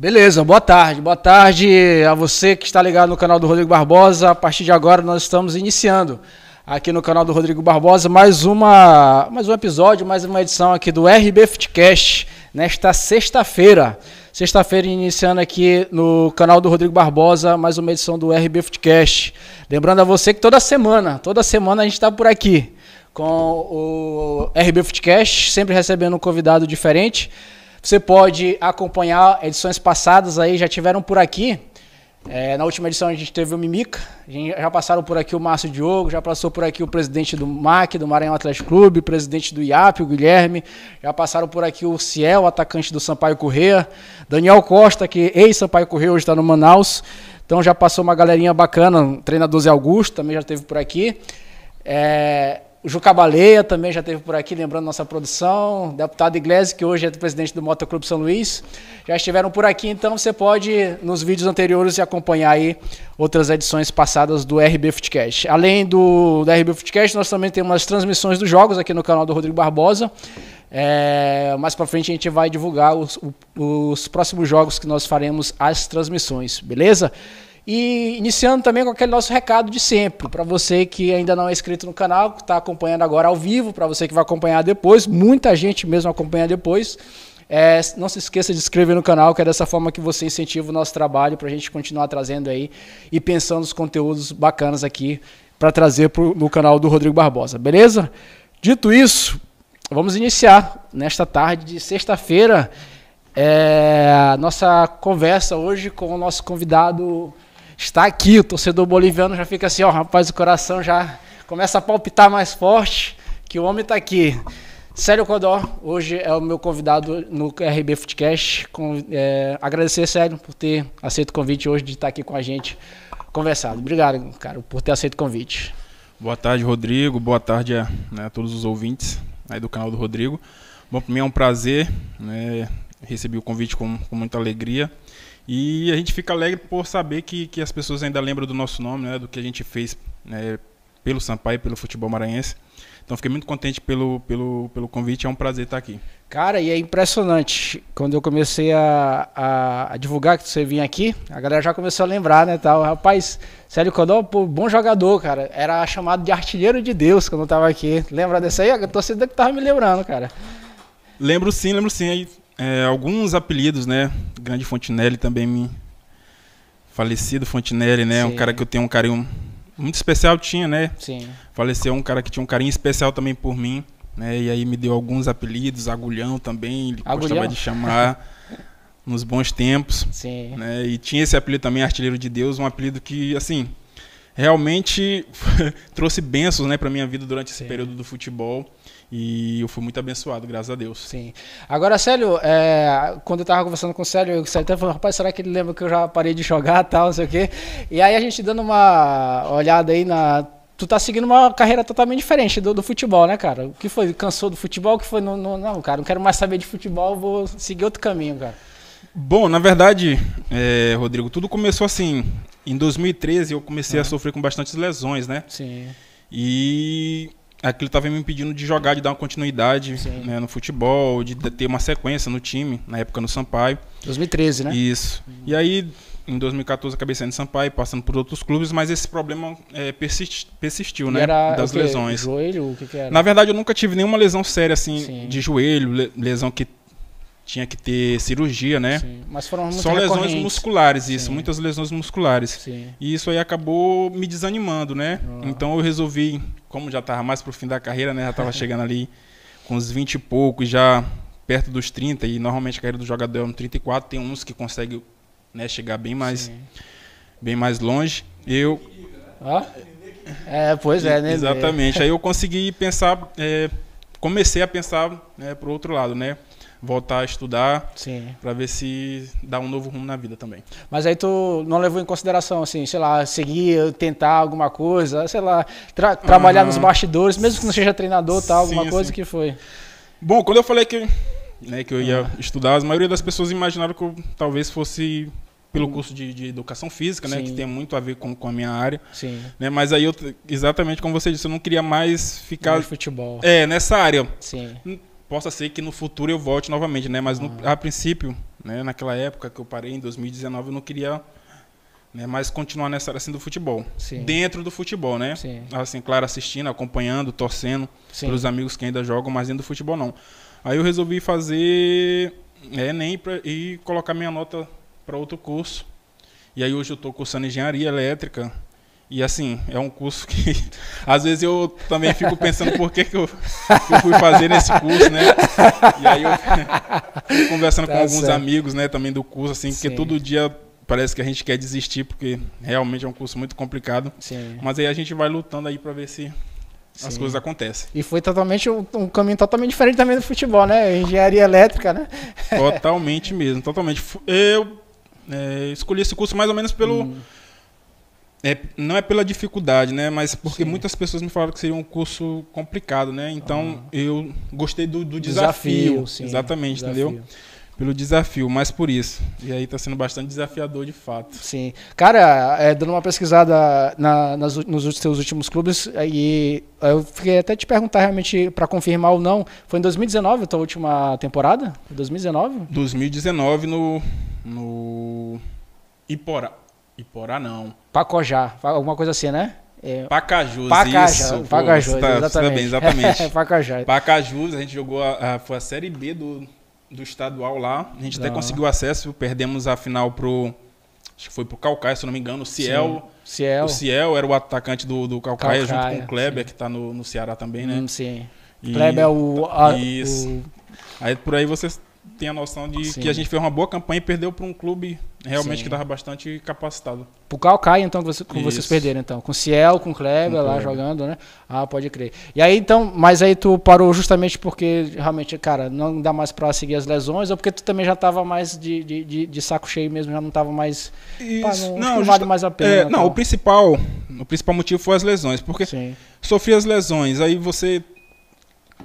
Beleza, boa tarde. Boa tarde a você que está ligado no canal do Rodrigo Barbosa. A partir de agora nós estamos iniciando aqui no canal do Rodrigo Barbosa mais uma mais um episódio, mais uma edição aqui do RB Footcast nesta sexta-feira. Sexta-feira iniciando aqui no canal do Rodrigo Barbosa mais uma edição do RB Footcast. Lembrando a você que toda semana, toda semana a gente está por aqui com o RB Footcast, sempre recebendo um convidado diferente. Você pode acompanhar edições passadas aí, já tiveram por aqui. É, na última edição a gente teve o Mimica, já passaram por aqui o Márcio Diogo, já passou por aqui o presidente do MAC, do Maranhão Atlético Clube, o presidente do IAP, o Guilherme, já passaram por aqui o Ciel, atacante do Sampaio Correia, Daniel Costa, que ex-Sampaio Correia, hoje está no Manaus, então já passou uma galerinha bacana, treinador Zé Augusto também já teve por aqui. É, o Juca Baleia também já esteve por aqui, lembrando nossa produção. Deputado Iglesias, que hoje é presidente do Motoclube São Luís, já estiveram por aqui. Então você pode, nos vídeos anteriores, acompanhar aí outras edições passadas do RB Footcast. Além do, do RB Footcast, nós também temos as transmissões dos jogos aqui no canal do Rodrigo Barbosa. É, mais para frente a gente vai divulgar os, os próximos jogos que nós faremos as transmissões, beleza? E iniciando também com aquele nosso recado de sempre, para você que ainda não é inscrito no canal, que está acompanhando agora ao vivo, para você que vai acompanhar depois, muita gente mesmo acompanha depois. É, não se esqueça de inscrever no canal, que é dessa forma que você incentiva o nosso trabalho para a gente continuar trazendo aí e pensando os conteúdos bacanas aqui para trazer pro, no canal do Rodrigo Barbosa, beleza? Dito isso, vamos iniciar nesta tarde de sexta-feira é, nossa conversa hoje com o nosso convidado está aqui. O torcedor boliviano já fica assim, ó, rapaz, o coração já começa a palpitar mais forte, que o homem está aqui. Célio Codó, hoje é o meu convidado no RB Footcast. Com, é, agradecer, Célio, por ter aceito o convite hoje de estar aqui com a gente conversado. Obrigado, cara, por ter aceito o convite. Boa tarde, Rodrigo. Boa tarde a, né, a todos os ouvintes aí do canal do Rodrigo. Bom, para mim é um prazer, né, o convite com, com muita alegria. E a gente fica alegre por saber que, que as pessoas ainda lembram do nosso nome, né, do que a gente fez né, pelo Sampaio, pelo futebol maranhense. Então fiquei muito contente pelo, pelo, pelo convite, é um prazer estar aqui. Cara, e é impressionante. Quando eu comecei a, a, a, divulgar que você vinha aqui, a galera já começou a lembrar, né? Tal. Rapaz, Célio Codó, pô, bom jogador, cara. Era chamado de artilheiro de Deus quando eu tava aqui. Lembra desse aí? A torcida que tava me lembrando, cara. Lembro sim, lembro sim. Aí é, alguns apelidos, né? Grande Fontinelli também me. Falecido Fontinelli, né? Sim. Um cara que eu tenho um carinho muito especial, tinha, né? Sim. Faleceu um cara que tinha um carinho especial também por mim, né? E aí me deu alguns apelidos, Agulhão também, ele Agulhão? gostava de chamar. nos bons tempos. Sim. Né? E tinha esse apelido também, Artilheiro de Deus, um apelido que, assim, realmente trouxe bênçãos né, para minha vida durante esse Sim. período do futebol. E eu fui muito abençoado, graças a Deus. Sim. Agora, Célio, é, quando eu tava conversando com o Célio, o Célio até falou, rapaz, será que ele lembra que eu já parei de jogar tal, não sei o quê? E aí a gente dando uma olhada aí na. Tu tá seguindo uma carreira totalmente diferente do, do futebol, né, cara? O que foi? Cansou do futebol? O que foi? No, não, cara, não quero mais saber de futebol, vou seguir outro caminho, cara. Bom, na verdade, é, Rodrigo, tudo começou assim. Em 2013 eu comecei a sofrer com bastantes lesões, né? Sim. E aquilo estava me impedindo de jogar, de dar uma continuidade né, no futebol, de ter uma sequência no time, na época no Sampaio. 2013, né? Isso. Uhum. E aí, em 2014, acabei saindo do Sampaio, passando por outros clubes, mas esse problema é, persist, persistiu, e né? Era das lesões. Joelho? O que, que, era? Na verdade, eu nunca tive nenhuma lesão séria, assim, Sim. de joelho, lesão que tinha que ter cirurgia, né? Sim. Mas foram muito Só lesões musculares, isso, Sim. muitas lesões musculares. Sim. E isso aí acabou me desanimando, né? Ah. Então eu resolvi, como já estava mais pro fim da carreira, né? Já estava chegando ali com uns 20 e poucos, já perto dos 30, e normalmente a carreira do jogador é no 34, tem uns que conseguem né, chegar bem mais, bem mais longe. Eu. Ah? É, pois é, né? Exatamente. Aí eu consegui pensar, é, comecei a pensar né, pro outro lado, né? Voltar a estudar para ver se dá um novo rumo na vida também. Mas aí tu não levou em consideração, assim, sei lá, seguir, tentar alguma coisa, sei lá, tra trabalhar uhum. nos bastidores, mesmo que não seja treinador, tal, alguma sim, coisa sim. que foi? Bom, quando eu falei que, né, que eu ia uhum. estudar, a maioria das pessoas imaginaram que eu talvez fosse pelo hum. curso de, de educação física, né, que tem muito a ver com, com a minha área. Sim. Né, mas aí eu, exatamente como você disse, eu não queria mais ficar mais futebol. É, nessa área. Sim possa ser que no futuro eu volte novamente, né? Mas no, a princípio, né, naquela época que eu parei em 2019, eu não queria né, mais continuar nessa área assim do futebol. Sim. Dentro do futebol, né? Sim. Assim, claro, assistindo, acompanhando, torcendo Sim. pelos amigos que ainda jogam, mas dentro do futebol não. Aí eu resolvi fazer é, Enem pra, e colocar minha nota para outro curso. E aí hoje eu estou cursando engenharia elétrica. E assim, é um curso que às vezes eu também fico pensando por que, que, eu, que eu fui fazer nesse curso, né? E aí eu fico conversando Tá com alguns certo. amigos, né, também do curso, assim, porque Sim. todo dia parece que a gente quer desistir, porque realmente é um curso muito complicado. Sim. Mas aí a gente vai lutando aí para ver se as Sim. coisas acontecem. E foi totalmente um, um caminho totalmente diferente também do futebol, né? Engenharia elétrica, né? Totalmente mesmo, totalmente. Eu é, escolhi esse curso mais ou menos pelo. Hum. É, não é pela dificuldade, né? Mas porque Sim. muitas pessoas me falaram que seria um curso complicado, né? Então eu gostei do, do Desafio, desafio. sim, Exatamente, desafio. entendeu? Pelo desafio, mais por isso. E aí tá sendo bastante desafiador de fato. Sim. Cara, é, dando uma pesquisada na- nas nos seus últimos clubes, aí eu fiquei até te perguntar realmente para confirmar ou não. Foi em 2019 a tua última temporada? 2019? 2019 no. no. Iporá. Iporá não. Pacojá, alguma coisa assim, né? É, Pacajus, Pacajá, isso. pô, Pacajus, você tá- tá exatamente. bem, exatamente. Pacajá. Pacajus, a gente jogou a, a- foi a série B do, do estadual lá. A gente até Ah. conseguiu acesso, perdemos a final pro acho que foi pro Calcaia, se eu não me engano, o Ciel. Ciel. O Ciel era o atacante do, do Calcaia, junto Calcaia, com o Kleber, sim. que tá no, no Ceará também, né? Hum, sim. E- Kleber é o, a- Isso. o- Aí por aí você tem a noção de Sim. que a gente fez uma boa campanha e perdeu para um clube realmente Sim. que estava bastante capacitado. Pro Calcaia, então, que, você, que vocês perderam, então. Com Ciel, com Kleber Com lá Kleber. jogando, né? Ah, pode crer. E aí, então, mas aí tu parou justamente porque realmente, cara, não dá mais pra seguir as lesões, ou porque tu também já tava mais de, de, de, saco cheio mesmo, já não tava mais. Pá, não, não vale mais a pena. é, né, não, tal. o principal, o principal motivo foi as lesões, porque Sim. sofri as lesões, aí você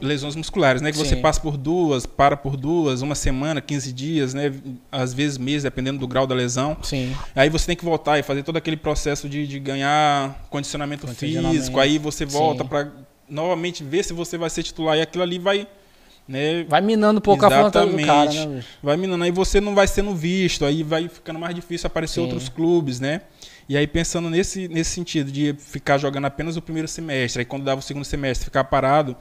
lesões musculares, né, que você Sim. passa por duas, para por duas, uma semana, 15 dias, né, às vezes meses, dependendo do grau da lesão. Sim. Aí você tem que voltar e fazer todo aquele processo de, de ganhar condicionamento, Condicionamento, físico, aí você volta para novamente ver se você vai ser titular e aquilo ali vai, né, Vai minando um pouco a vontade do cara, Exatamente. né, vai minando, aí você não vai sendo visto, aí vai ficando mais difícil aparecer Sim. outros clubes, né? E aí pensando nesse, nesse sentido de ficar jogando apenas o primeiro semestre, aí quando dava o segundo semestre ficar parado,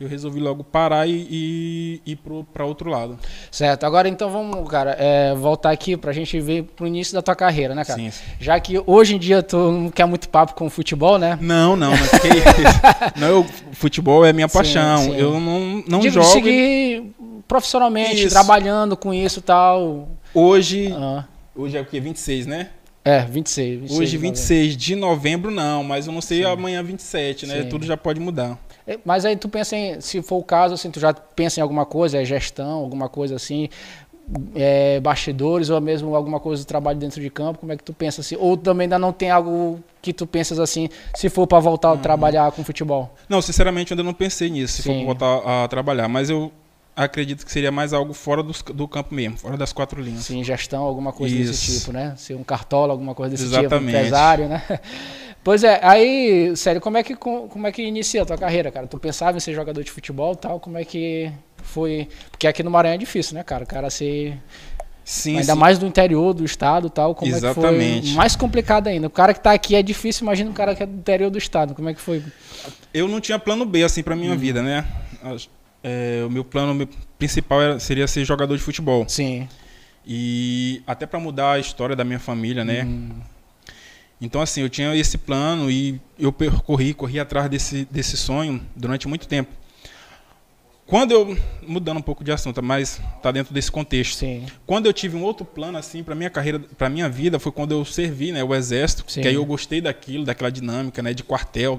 eu resolvi logo parar e, e ir para outro lado. Certo. Agora, então, vamos, cara, é, voltar aqui pra gente ver pro início da tua carreira, né, cara? Sim, sim. Já que hoje em dia tu não quer muito papo com futebol, né? Não, não, não, que não eu, futebol é minha Sim, paixão. sim. Eu não, não Digo, jogo. seguir profissionalmente, Isso. trabalhando com isso e tal. Hoje, Ah, hoje é o quê? 26, né? é, 26. 26 Hoje, de 26 de novembro, não, mas eu não sei Sim. amanhã 27, né? Sim. Tudo já pode mudar. É, Mas aí tu pensa em, se for o caso, assim, tu já pensa em alguma coisa, é gestão, alguma coisa assim, é, bastidores ou mesmo alguma coisa de trabalho dentro de campo, como é que tu pensa assim? Ou também ainda não tem algo que tu pensas assim, se for pra voltar a Uhum. trabalhar com futebol? Não, sinceramente, ainda não pensei nisso, se Sim. for voltar a trabalhar. Mas eu acredito que seria mais algo fora dos- do, campo mesmo, fora das quatro linhas. Sim, gestão, alguma coisa desse Isso. tipo, né? Ser um cartola, alguma coisa desse tipo, um Exatamente. empresário, né? Pois é, aí, sério, como é que com- como é que inicia a tua carreira, cara? Tu pensava em ser jogador de futebol, e tal? Como é que foi? Porque aqui no Maranhão é difícil, né, cara? O cara ser Sim, ainda sim. mais do interior do estado, e tal, como é que Exatamente. foi? Mais complicado ainda. O cara que tá aqui é difícil, imagina o cara que é do interior do estado. Como é que foi? Eu não tinha plano B, assim, pra minha Uhum. vida, né? É, o meu plano meu principal era- seria ser jogador de futebol. Sim. E até pra mudar a história da minha família, né? Hum, Então, assim, eu tinha esse plano e eu percorri, corri atrás desse, desse sonho durante muito tempo. Quando eu, mudando um pouco de assunto, mas tá dentro desse contexto. sim. Quando eu tive um outro plano, assim, pra minha carreira, pra minha vida, foi quando eu servi, né, o exército. Sim. Que aí eu gostei daquilo, daquela dinâmica, né, de quartel.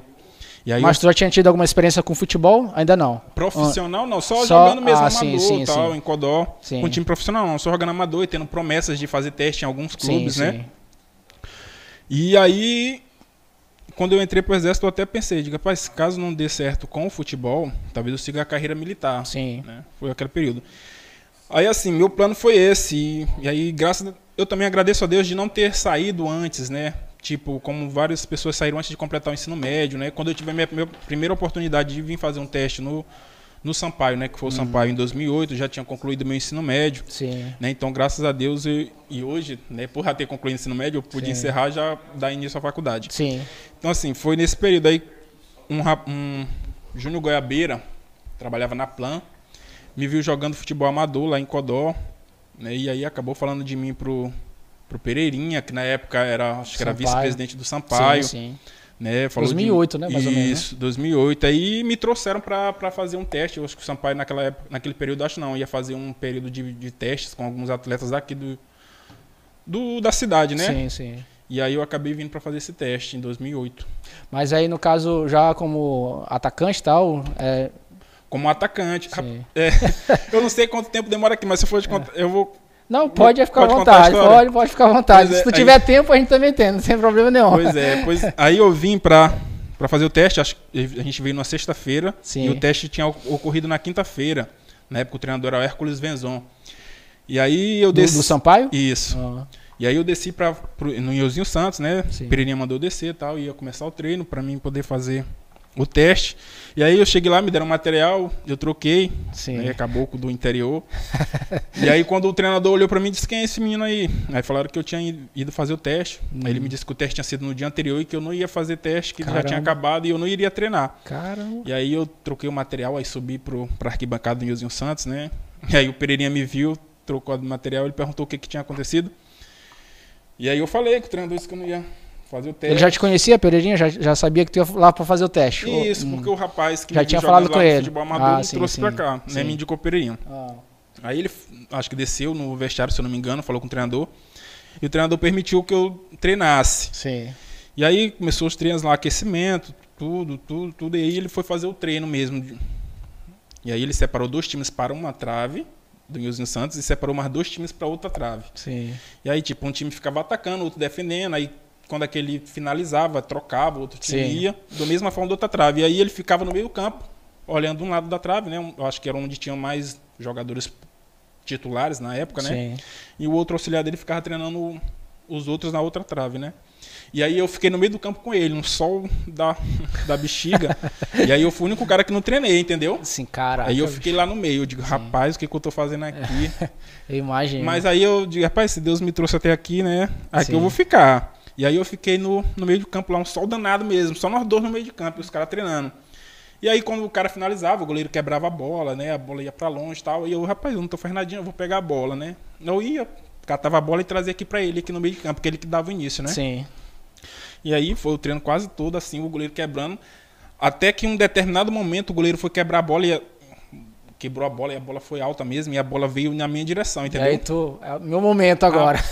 E aí Mas eu, tu já tinha tido alguma experiência com futebol? Ainda não. profissional não, só, Só- jogando mesmo ah, amador sim, sim, tal, sim. em Codó. Sim. Com time profissional não, só jogando amador e tendo promessas de fazer teste em alguns clubes, sim, né? E aí, quando eu entrei pro exército, eu até pensei, diga, rapaz, caso não dê certo com o futebol, talvez eu siga a carreira militar. Sim. né? Foi aquele período. Aí assim, meu plano foi esse. E, aí, graças a, eu também agradeço a Deus de não ter saído antes, né? Tipo, como várias pessoas saíram antes de completar o ensino médio, né? Quando eu tive a minha, minha primeira oportunidade de vir fazer um teste no, no Sampaio, né? Que foi o Sampaio em 2008, já tinha concluído meu ensino médio. Sim. Né? Então, graças a Deus, eu, e hoje, né, por já ter concluído o ensino médio, eu pude Sim. encerrar já dar início à faculdade. Sim. Então, assim, foi nesse período aí, um, um Júnior Goiabeira, trabalhava na Plan, me viu jogando futebol amador lá em Codó, né, e aí acabou falando de mim pro, pro Pereirinha, que na época era, acho que era vice-presidente do Sampaio, Sim, sim. Né, falou de- 2008, né, mais ou menos, né? Isso, 2008. Aí me trouxeram pra fazer um teste, eu acho que o Sampaio naquela época, naquele período, acho não, ia fazer um período de, de testes com alguns atletas daqui do, do da cidade, né? Sim, sim. E aí eu acabei vindo pra fazer esse teste em 2008. Mas aí, no caso, já como atacante e tal, é, Como atacante. É, eu não sei quanto tempo demora aqui, mas se eu for te contar, eu vou. Não, pode ficar Pode à vontade. Pode, pode ficar à vontade. Pois é, Se tu aí- tiver tempo, a gente também tem, não tem problema nenhum. Pois é, pois aí eu vim pra, pra fazer o teste, acho que a gente veio numa sexta-feira e o teste tinha ocorrido na quinta-feira. Na época o treinador era o Hércules Venzon. E aí eu Do, desci. do Sampaio? Isso. Ah, E aí eu desci pra, pro, no Iozinho Santos, né? Sim. Pereirinha mandou descer e tal, ia começar o treino pra mim poder fazer o teste. E aí eu cheguei lá, me deram material, eu troquei, sim. né? Caboclo do interior. e aí quando o treinador olhou pra mim, disse, quem é esse menino aí? Aí falaram que eu tinha ido fazer o teste. Aí ele me disse que o teste tinha sido no dia anterior e que eu não ia fazer teste, que ele já tinha Caramba. acabado e eu não iria treinar. Caramba. E aí eu troquei o material, aí subi pro, pra arquibancada do Nilzinho Santos, né? E aí o Pereirinha me viu, trocou o material, ele perguntou o que, que tinha acontecido. E aí eu falei que o treinador disse que eu não ia fazer o teste. Ele já te conhecia, Pereirinha? Já, já sabia que tu ia lá pra fazer o teste? Isso, Ou- porque o rapaz que Já tinha falado com ele. futebol amador Ah, me sim, trouxe pra cá, né? sim. Me indicou Pereirinha. Ah, Aí ele, acho que desceu no vestiário, se eu não me engano, falou com o treinador. E o treinador permitiu que eu treinasse. sim. E aí começou os treinos lá, aquecimento, tudo, tudo, tudo. E aí ele foi fazer o treino mesmo. E aí ele separou dois times para uma trave, do Nilson Santos, e separou mais dois times para outra trave. Sim. E aí, tipo, um time ficava atacando, outro defendendo. Aí quando aquele finalizava, trocava, outro time Sim. ia, da mesma forma da outra trave. E aí ele ficava no meio do campo, olhando um lado da trave, né? Eu acho que era onde tinham mais jogadores titulares na época, né? Sim. E o outro auxiliar dele ficava treinando os outros na outra trave, né? E aí eu fiquei no meio do campo com ele, no sol da, da bexiga. e aí eu fui o único cara que não treinei, entendeu? Sim, cara. aí eu fiquei lá no meio, eu digo, rapaz, o que, que eu tô fazendo aqui? Eu imagino. Mas aí eu digo, rapaz, se Deus me trouxe até aqui, né? Aqui Sim. eu vou ficar. E aí eu fiquei no, no meio do campo lá, um sol danado mesmo, só nós dois no meio de campo, e os caras treinando. E aí quando o cara finalizava, o goleiro quebrava a bola, né? A bola ia pra longe e tal. E eu, rapaz, eu não tô fazendo nadinha, eu vou pegar a bola, né? Eu ia, catava a bola e trazia aqui pra ele, aqui no meio de campo, porque ele que dava o início, né? Sim. E aí foi o treino quase todo assim, o goleiro quebrando. Até que em um determinado momento o goleiro foi quebrar a bola e quebrou a bola e a bola foi alta mesmo e a bola veio na minha direção, E entendeu? aí tu. É o meu momento agora.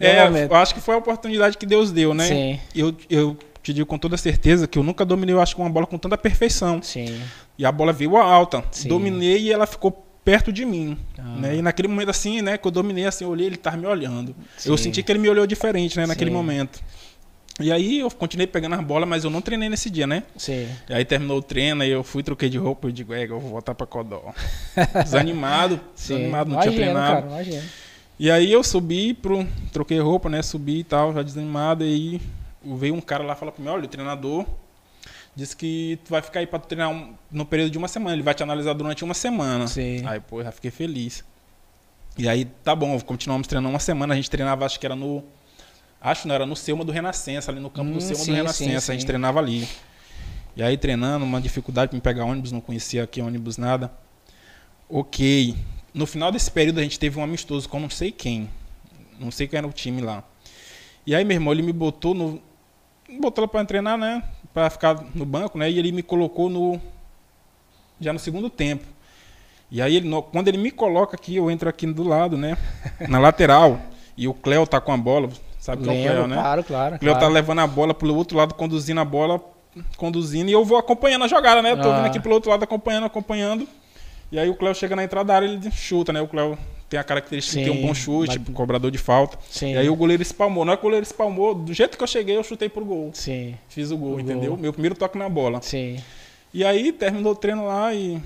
É, Meu momento. eu acho que foi a oportunidade que Deus deu, né? Sim. Eu, eu te digo com toda certeza que eu nunca dominei, eu acho que uma bola com tanta perfeição. Sim. E a bola veio alta. Sim. Dominei e ela ficou perto de mim. Ah. Né? E naquele momento assim, né, que eu dominei assim, eu olhei, ele tava me olhando. Sim. Eu senti que ele me olhou diferente, né, naquele Sim. momento. E aí eu continuei pegando as bolas, mas eu não treinei nesse dia, né? Sim. E aí terminou o treino, aí eu fui, troquei de roupa, eu digo, é, eu vou voltar pra Codó. Desanimado, Sim. desanimado, não imagina, tinha treinado. cara, imagina. E aí eu subi pro. Troquei roupa, né? Subi e tal, já desanimado. E aí veio um cara lá falar pra mim, olha, o treinador disse que tu vai ficar aí pra treinar um- no período de uma semana. Ele vai te analisar durante uma semana. Sim. Aí, pô, já fiquei feliz. E aí, tá bom, continuamos treinando uma semana. A gente treinava, acho que era no. Acho não, era no Selma do Renascença, ali no campo Hum, do Selma sim, do Renascença. sim, A gente sim. treinava ali. E aí, treinando, uma dificuldade pra me pegar ônibus, não conhecia aqui ônibus, nada. Ok. No final desse período, a gente teve um amistoso com não sei quem. Não sei quem era o time lá. E aí, meu irmão, ele me botou no. Botou lá pra treinar, né? Pra ficar no banco, né? E ele me colocou no. Já no segundo tempo. E aí, ele, quando ele me coloca aqui, eu entro aqui do lado, né? Na lateral. E o Cléo tá com a bola. Sabe que é o Lembro, Cléo, né? claro, claro. O Cléo tá claro. levando a bola pro outro lado, conduzindo a bola, conduzindo, e eu vou acompanhando a jogada, né? Eu tô Ah. vindo aqui pelo outro lado, acompanhando, acompanhando. E aí o Cléo chega na entrada da área, ele chuta, né? O Cléo tem a característica de ter um Sim, bom chute, bate- tipo, cobrador de falta. Sim. E aí o goleiro espalmou. Não é que o goleiro espalmou, do jeito que eu cheguei, eu chutei pro gol. Sim, Fiz o gol, O entendeu? gol. Meu primeiro toque na bola. sim. E aí terminou o treino lá e,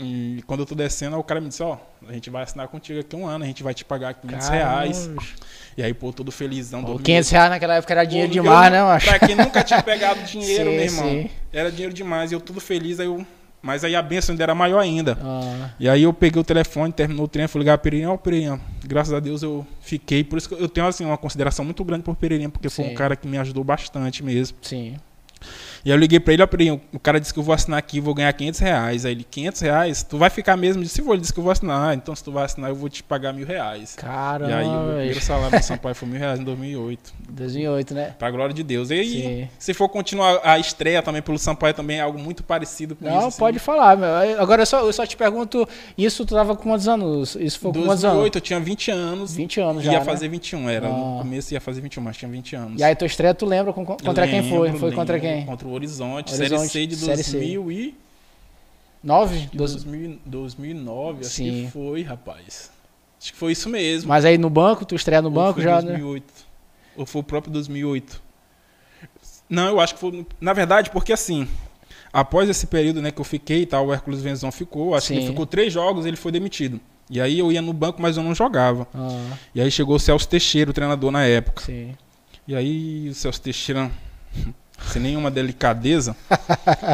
e quando eu tô descendo, o cara me disse, ó, a gente vai assinar contigo aqui um ano, a gente vai te pagar 500 reais. Caramba. E aí, pô, todo felizão. Pô, dormi- 500 reais naquela época era dinheiro Pô, demais, eu- né, macho? Pra quem nunca tinha pegado dinheiro, Sim, meu irmão. sim. Era dinheiro demais. E eu tudo feliz, aí eu Mas aí a benção ainda era maior ainda. Ah, E aí eu peguei o telefone, terminou o treino, fui ligar pra Pereirinha, ó, Pereirinha, graças a Deus eu fiquei. Por isso que eu tenho assim, uma consideração muito grande por Pereirinha, porque foi Sim. um cara que me ajudou bastante mesmo. sim. E aí eu liguei pra ele, ó, Pereirinha, o cara disse que eu vou assinar aqui vou ganhar 500 reais. Aí ele, 500 reais? Tu vai ficar mesmo? Eu disse, se for, ele disse que eu vou assinar. Então se tu vai assinar, eu vou te pagar mil reais. Caramba, e aí o meu primeiro salário do Sampaio foi mil reais em 2008. 2008, né? Pra glória de Deus. E aí, se for continuar a estreia também pelo Sampaio, também é algo muito parecido com isso. Não, assim. pode falar, meu. Agora eu só, eu só te pergunto, isso tu tava com quantos anos? Isso foi com quantos anos? 2008 eu tinha 20 anos. 20 anos já, ia né? fazer 21, era. Ah. No começo ia fazer 21, mas tinha 20 anos. E aí tua estreia, tu lembra com- contra quem foi? Lembro, Foi contra lembro, quem? Contra o Horizonte, Horizonte, Série C de Série C. 2000 e... 9? de 2000 2009, acho Sim. que foi, rapaz. Acho que foi isso mesmo. Mas aí no banco, tu estreia no Ou banco já, né? 2008. Ou foi o próprio 2008. Não, eu acho que foi... Na verdade, porque assim... Após esse período né, que eu fiquei, tá, o Hércules Venzão ficou. Acho que ele Sim. ficou três jogos ele foi demitido. E aí eu ia no banco, mas eu não jogava. Ah, E aí chegou o Celso Teixeira, o treinador na época. sim. E aí o Celso Teixeira, sem nenhuma delicadeza,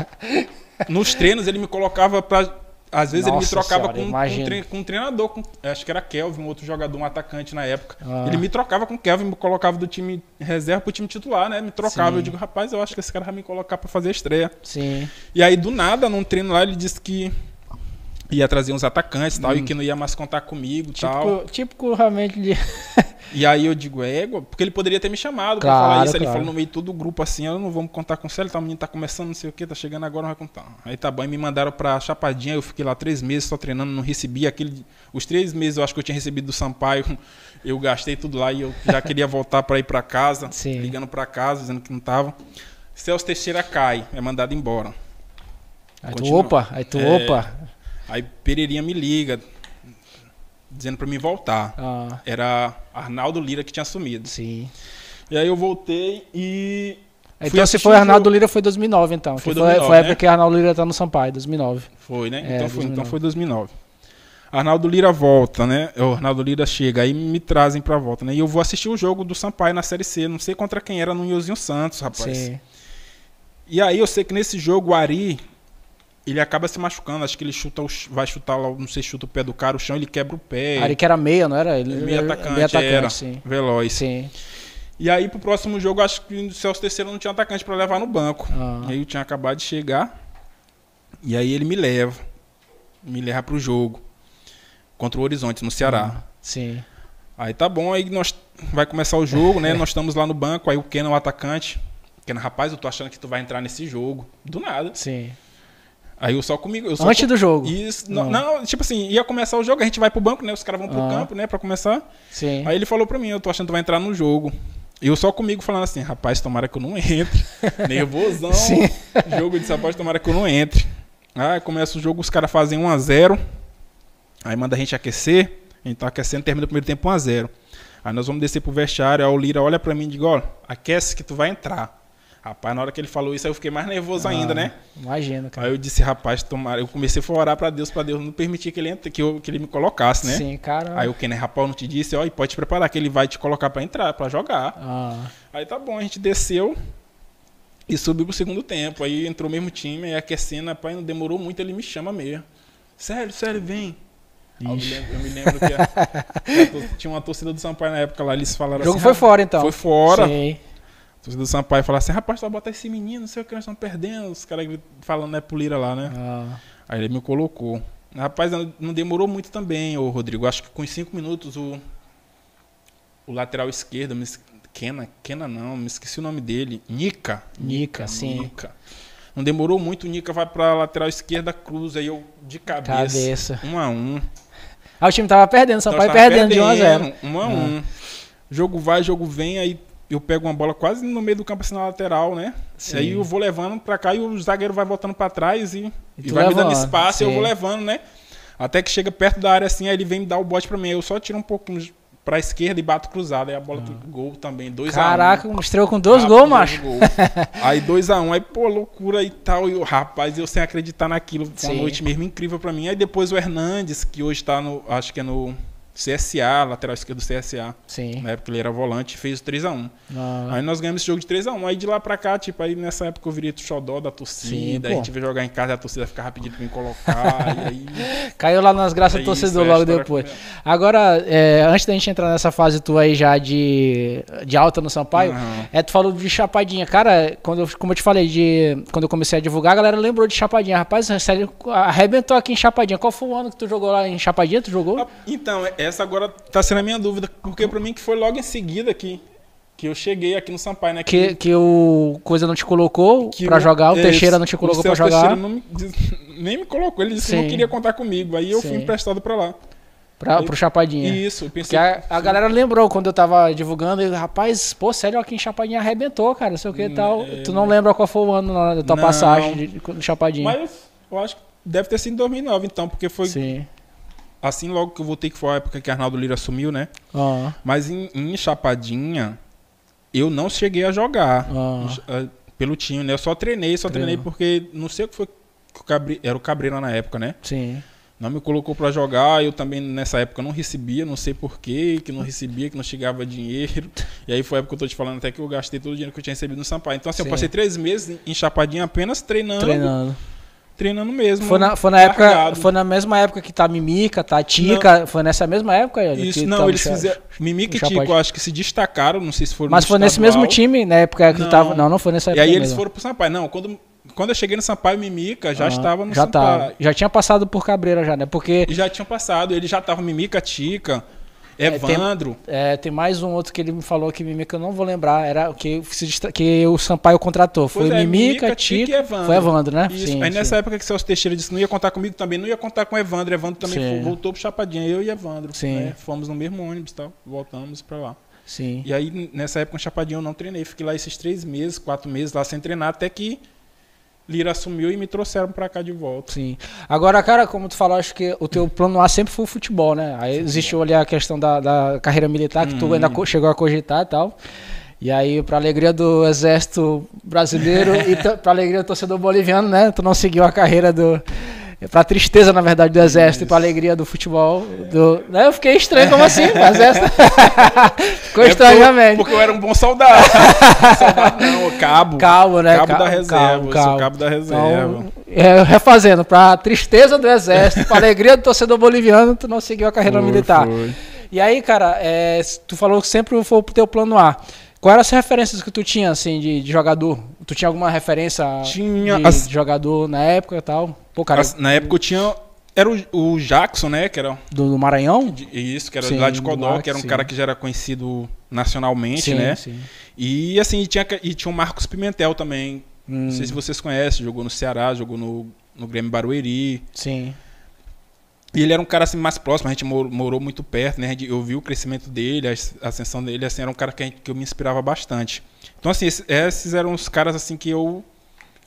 nos treinos ele me colocava pra. Às vezes ele me Nossa trocava Senhora, com, tre- com um treinador, com- acho que era Kelvin, um outro jogador, um atacante na época. Ah. Ele me trocava com o Kelvin, me colocava do time reserva pro time titular, né? Me trocava. Sim. Eu digo, rapaz, eu acho que esse cara vai me colocar pra fazer estreia. Sim. E aí, do nada, num treino lá, ele disse que ia trazer uns atacantes e tal, e que não ia mais contar comigo e tal. Típico, típico realmente de. E aí eu digo, égua, porque ele poderia ter me chamado Claro, pra falar isso. Ele claro. falou no meio de todo o grupo assim, eu não vamos contar com o Célio, tá, o menino tá começando, não sei o que, tá chegando agora, não vai contar. Aí tá bom, e me mandaram pra Chapadinha, eu fiquei lá três meses só treinando, não recebi aquele. Os três meses eu acho que eu tinha recebido do Sampaio, eu gastei tudo lá e eu já queria voltar pra ir pra casa, Sim. ligando pra casa, dizendo que não tava. Celso Teixeira cai, é mandado embora. Aí tu, opa, aí tu, É. opa. Aí Pereirinha me liga, dizendo pra mim voltar. Ah, Era Arnaldo Lira que tinha assumido. sim. E aí eu voltei e. Então se foi Arnaldo. Lira foi 2009 então. Foi que 2009, foi a época né? que Arnaldo Lira tá no Sampaio, 2009. Foi, né? É, então, foi, 2009. então foi 2009. Arnaldo Lira volta, né? O Arnaldo Lira chega, aí me trazem pra volta, né? E eu vou assistir o jogo do Sampaio na Série C. Não sei contra quem era no Nilzinho Santos, rapaz. Sim. E aí eu sei que nesse jogo o Ari, ele acaba se machucando. Acho que ele chuta o ch- vai chutar lá, não sei, chuta o pé do cara, o chão, ele quebra o pé. Ari que era meia, não era? Ele meio era atacante, meio atacante, era. sim. Veloz. Sim. E aí pro próximo jogo, acho que o Celso Terceiro não tinha atacante pra levar no banco. Ah, E aí eu tinha acabado de chegar. E aí ele me leva. Me leva pro jogo. Contra o Horizonte, no Ceará. sim. Aí tá bom, aí nós vai começar o jogo, né? Nós estamos lá no banco, aí o Kenan, o atacante. Kenan, rapaz, eu tô achando que tu vai entrar nesse jogo. Do nada. Sim. Aí eu só comigo. Eu só Antes co- do jogo. Isso, não, Não. tipo assim, ia começar o jogo, a gente vai pro banco, né? Os caras vão pro Ah. campo, né? Pra começar. Sim. Aí ele falou pra mim, eu tô achando que tu vai entrar no jogo. E eu só comigo falando assim, rapaz, tomara que eu não entre. Nervosão. Sim. Jogo de rapaz, tomara que eu não entre. Aí começa o jogo, os caras fazem 1x0. Aí manda a gente aquecer. A gente tá aquecendo, termina o primeiro tempo 1x0. Aí nós vamos descer pro vestiário, aí o Lira olha pra mim e diz, ó, aquece que tu vai entrar. Rapaz, na hora que ele falou isso, aí eu fiquei mais nervoso ainda, Ah, né? Imagina, cara. Aí eu disse, rapaz, tomara. Eu comecei a orar pra Deus, pra Deus não permitir que ele entre, que, eu- que ele me colocasse, né? Sim, cara. Aí o Kenner, rapaz, não te disse, ó, e pode te preparar, que ele vai te colocar pra entrar, pra jogar. Ah, Aí tá bom, a gente desceu e subiu pro segundo tempo. Aí entrou o mesmo time, aí aquecendo, rapaz, não demorou muito, ele me chama mesmo. Sério, sério, vem. Eu, me lembro, eu me lembro que, a- que a tinha uma torcida do Sampaio na época lá, eles falaram o jogo assim. foi "Ah, fora então. Foi fora. Sim. Torcida do Sampaio falaram assim, rapaz, só botar esse menino, não sei o que, nós estamos perdendo. Os caras falando, né, pro Lira lá, né? Ah, Aí ele me colocou. Rapaz, não demorou muito também, ô Rodrigo. Acho que com os cinco minutos o, o lateral esquerdo, me Kena, Kena não, me esqueci o nome dele. Nica. Nica, sim. Nica. Não demorou muito, o Nica vai pra lateral esquerda, cruza, aí eu de cabeça. Cabeça. Um a um. Ah, o time tava perdendo, São Paulo tava perdendo, de 1 a 0 Um a um. Jogo vai, jogo vem, aí eu pego uma bola quase no meio do campo, assim, na lateral, né? Sim. E aí eu vou levando pra cá e o zagueiro vai voltando pra trás e, E e vai me dando espaço e eu vou levando, né? Até que chega perto da área assim, aí ele vem me dar o bote pra mim. Eu só tiro um pouquinho pra esquerda e bato cruzado. Aí a bola do gol também, 2x1. Ah. Caraca, estreou com dois Ah, gols, macho. gols. aí 2x1, aí pô, loucura e tal. E eu, rapaz, eu sem acreditar naquilo. Foi uma noite mesmo incrível pra mim. Aí depois o Hernandes, que hoje tá no, acho que é no CSA, lateral esquerdo do CSA. Sim. Na época ele era volante e fez o 3x1. Ah, Aí nós ganhamos esse jogo de 3x1. Aí de lá pra cá, tipo, aí nessa época eu virei xodó da torcida. Sim, aí a gente veio jogar em casa e a torcida ficava pedindo pra me colocar. aí. Caiu lá nas graças é do torcedor isso, é logo depois. que- Agora, é, antes da gente entrar nessa fase tua aí já de, de alta no Sampaio, Aham. é, tu falou de Chapadinha. Cara, quando eu, como eu te falei, de, quando eu comecei a divulgar, a galera lembrou de Chapadinha. Rapaz, sério, arrebentou aqui em Chapadinha. Qual foi o ano que tu jogou lá em Chapadinha? Tu jogou? Ah, Então, essa agora tá sendo a minha dúvida, porque pra mim que foi logo em seguida que, que eu cheguei aqui no Sampaio, né? Que, que o Coisa não te colocou que pra o- jogar, o é, Teixeira não te colocou pra Celso jogar, me nem me colocou, ele disse que Sim. não queria contar comigo. Aí eu fui Sim. emprestado pra lá. pra, pro Chapadinha. Isso, eu pensei. a, a galera lembrou quando eu tava divulgando, e, rapaz, pô, sério, aqui em Chapadinha arrebentou, cara, não sei o que e tal. é, tu não lembra qual foi o ano na- da tua Não. passagem de, de Chapadinha? Mas eu acho que deve ter sido em 2009, então, porque foi Sim. Assim logo que eu voltei, que foi a época que Arnaldo Lira assumiu, né? Ah, Mas em, em Chapadinha, eu não cheguei a jogar ah, eh, pelo time, né? Eu só treinei, só treinei Treinou. porque não sei o que foi que o Cabre... era o Cabreira na época, né? sim. Não me colocou pra jogar, eu também nessa época não recebia, não sei porquê, que não recebia, que não chegava dinheiro. E aí foi a época que eu tô te falando até que eu gastei todo o dinheiro que eu tinha recebido no Sampaio. Então assim, Sim. eu passei três meses em Chapadinha apenas treinando, treinando, Treinando. mesmo. Foi na, foi na época, foi na mesma época que tá Mimica, tá Tica, foi nessa mesma época? Isso, que não, eles fizeram. Mimica e. Tico, acho que se destacaram, não sei se foram Mas foi nesse estadual. mesmo time, na época que Não. tava. Não, não foi nessa E época. aí eles mesmo. foram pro Sampaio. Não, quando, quando eu cheguei no Sampaio, Mimica já Ah, estava no já Sampaio. tava. Já tinha passado por Cabreira já, né? Porque E já tinham passado, ele já tava Mimica, Tica, Evandro. é, tem mais um outro que ele me falou que Mimica eu não vou lembrar, era o que, que o Sampaio contratou. Foi Pois é, Mimica, e Evandro. foi Evandro, né? Isso. Sim, aí nessa sim. época que o Celso Teixeira disse que não ia contar comigo, também não ia contar com o Evandro. Evandro também Sim. voltou pro Chapadinha, eu e Evandro. Sim. né? Fomos no mesmo ônibus e tal, voltamos pra lá. Sim. E aí, nessa época, no Chapadinha eu não treinei. Fiquei lá esses três meses, quatro meses lá sem treinar, até que Lira assumiu e me trouxeram pra cá de volta. Sim. Agora, cara, como tu falou, acho que o teu plano A sempre foi o futebol, né? Aí existiu ali a questão da, da carreira militar, que tu Uhum. ainda co- chegou a cogitar e tal. E aí, pra alegria do exército brasileiro e pra alegria do torcedor boliviano, né? Tu não seguiu a carreira do... Pra tristeza, na verdade, do exército e pra alegria do futebol. Do... né? Eu fiquei estranho, como assim? O exército... Ficou É estranho, realmente. porque eu era um bom soldado. soldado não, cabo. Cabo, né? Cabo Ca- da reserva. eu sou cabo da reserva. Então, é, refazendo, pra tristeza do exército, pra alegria do torcedor boliviano, tu não seguiu a carreira Foi, militar. foi. E aí, cara, é, tu falou que sempre foi pro teu plano A. Quais eram as referências que tu tinha, assim, de, de jogador? Tu tinha alguma referência Tinha de, as- de jogador na época e tal? Pô, cara, As- Na época eu tinha. Era o, o Jackson, né? Que era. do, do Maranhão? de- Isso, que era Sim, lá de Codó, que era um sim. cara que já era conhecido nacionalmente, sim, né? sim. E assim, e tinha, e tinha o Marcos Pimentel também. Hum, Não sei se vocês conhecem, jogou no Ceará, jogou no, no Grêmio Barueri. Sim, E ele era um cara assim mais próximo, a gente mor- morou muito perto, né? Eu vi o crescimento dele, a as- a ascensão dele, assim, era um cara que, a gente- que eu me inspirava bastante. Então, assim, esses, esses eram os caras assim que eu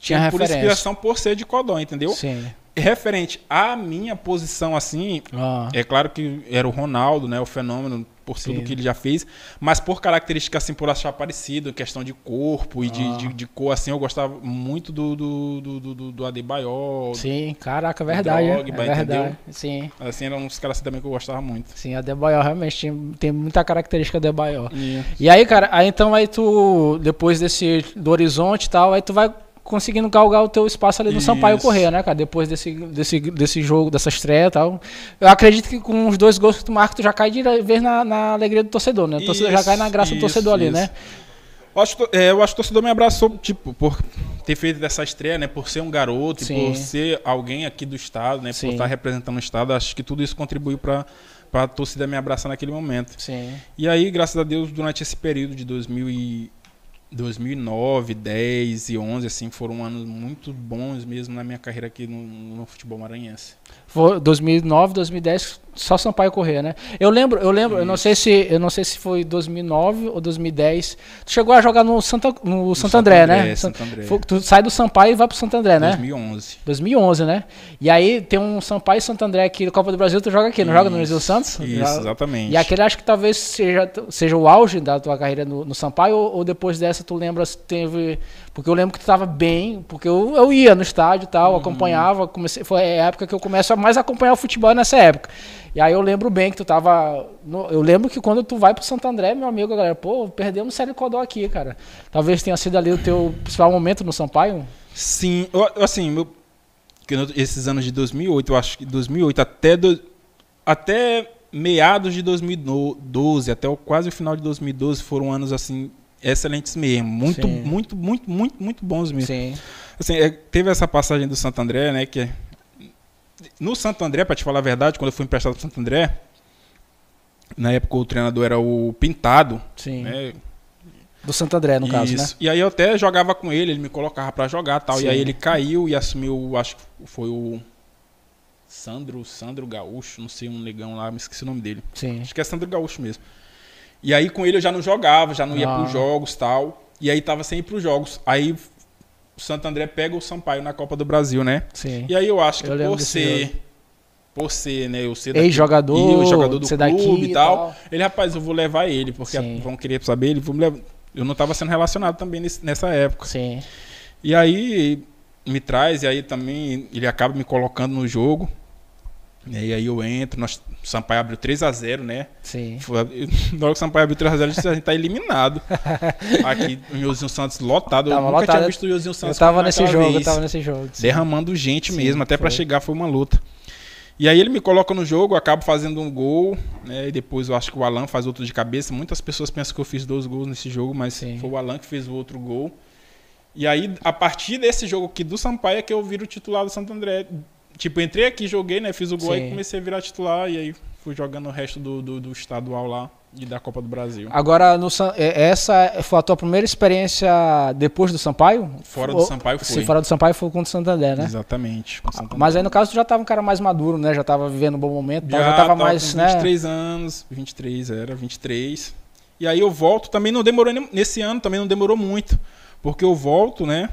Tinha por referência. inspiração por ser de Codó, entendeu? sim. Referente à minha posição, assim, Ah, é claro que era o Ronaldo, né? O fenômeno, por tudo Sim. que ele já fez. Mas por característica, assim, por achar parecido, questão de corpo e de, Ah. de, de cor, assim, eu gostava muito do, do, do, do, do, Adebayor. sim, caraca, verdade. é- Drogba, é verdade. entendeu? Sim. Assim, eram uns caras assim, também que eu gostava muito. Sim, a Debayor realmente tem, tem muita característica Debayor. E, E aí, cara, aí então aí tu, depois desse, do horizonte e tal, aí tu vai conseguindo galgar o teu espaço ali no Isso. Sampaio Correia, né, cara? Depois desse, desse, desse jogo, dessa estreia e tal. Eu acredito que com os dois gols que tu marca, tu já cai de vez na, na alegria do torcedor, né? O torcedor já Isso, cai na graça do torcedor ali, né? Eu acho, que- é, eu acho que o torcedor me abraçou, tipo, por ter feito dessa estreia, né? Por ser um garoto, por ser alguém aqui do estado, né? Sim. Por estar representando o estado. Acho que tudo isso contribuiu para a torcida me abraçar naquele momento. Sim. E aí, graças a Deus, durante esse período de 2000 e 2009, 10 e 11, assim, foram anos muito bons mesmo na minha carreira aqui no, no futebol maranhense. Foi 2009, 2010, só Sampaio Correia, né? Eu lembro, eu lembro, eu não sei se, eu não sei se foi 2009 ou 2010. Tu chegou a jogar no Santa, no Santo Santo André, André, né? Santo André. Tu sai do Sampaio e vai pro Santo André, né? 2011. 2011, né? E aí tem um Sampaio e Santo André aqui no Copa do Brasil, tu joga aqui, não joga no Brasil Santos? Isso, exatamente. E aquele acho que talvez seja, seja o auge da tua carreira no, no Sampaio ou, ou depois dessa dessa tu lembra se teve. Porque eu lembro que tu tava bem, porque eu, eu ia no estádio e tal, Uhum. acompanhava, comecei, foi a época que eu começo a mais acompanhar o futebol nessa época. E aí eu lembro bem que tu tava. no- eu lembro que quando tu vai pro Santo André, meu amigo, galera, pô, perdemos o Série Codó aqui, cara. Talvez tenha sido ali o teu principal momento no Sampaio. Sim, eu- assim, meu, esses anos de 2008, eu acho que 2008 até, do- até meados de 2012, até o, quase o final de 2012, foram anos, assim, excelentes mesmo. Muito, Sim. muito, muito, muito, muito bons mesmo. Sim. Assim, é, teve essa passagem do Santo André, né, que é- no Santo André, pra te falar a verdade, quando eu fui emprestado pro Santo André, na época o treinador era o Pintado, Sim. né, Do Santo André, no caso, né? isso. E aí eu até jogava com ele, ele me colocava pra jogar tal. Sim. E aí ele caiu e assumiu, acho que foi o Sandro, Sandro Gaúcho, não sei, um negão lá, me esqueci o nome dele. Sim. Acho que é Sandro Gaúcho mesmo. E aí com ele eu já não jogava, já não ia Ah. pros jogos tal. E aí tava sem ir pros jogos. Aí o Santo André pega o Sampaio na Copa do Brasil, né? Sim. E aí eu acho que Eu por ser. Por ser, né? Eu ser daqui- Ex-jogador, e o jogador do clube e tal. Ele, rapaz, eu vou levar ele, porque Sim. vão querer saber, ele vou me levar. Eu não estava sendo relacionado também nesse- nessa época. Sim. E aí me traz, e aí também ele acaba me colocando no jogo. E aí eu entro, nós, Sampaio abriu 3x0, né? Sim. Foi- Na hora que o Sampaio abriu 3x0, eu disse, a gente tá eliminado. Aqui, o Nhozinho Santos lotado. Eu Tava nunca lotado. tinha visto o Nhozinho Eu Santos tava como nesse jogo, eu vez tava nesse jogo. sim. derramando gente Sim, mesmo, até foi. chegar foi uma luta. E aí ele me coloca no jogo, eu acabo fazendo um gol, né? E depois eu acho que o Alan faz outro de cabeça. Muitas pessoas pensam que eu fiz dois gols nesse jogo, mas Sim. foi o Alan que fez o outro gol. E aí, a partir desse jogo aqui do Sampaio, é que eu viro titular do Santo André. Tipo, entrei aqui, joguei, né? Fiz o gol Sim. e comecei a virar titular. E aí fui jogando o resto do, do, do estadual lá e da Copa do Brasil. Agora, no, é- essa foi a tua primeira experiência depois do Sampaio? Fora do Sampaio foi. Sim, fora do Sampaio foi contra o Santander, né? Exatamente. Santo André. Mas aí no caso tu já tava um cara mais maduro, né? Já tava vivendo um bom momento, já, já tava mais, com né? 23 anos, 23 era, 23. E aí eu volto, também não demorou, nesse ano também não demorou muito, porque eu volto, né?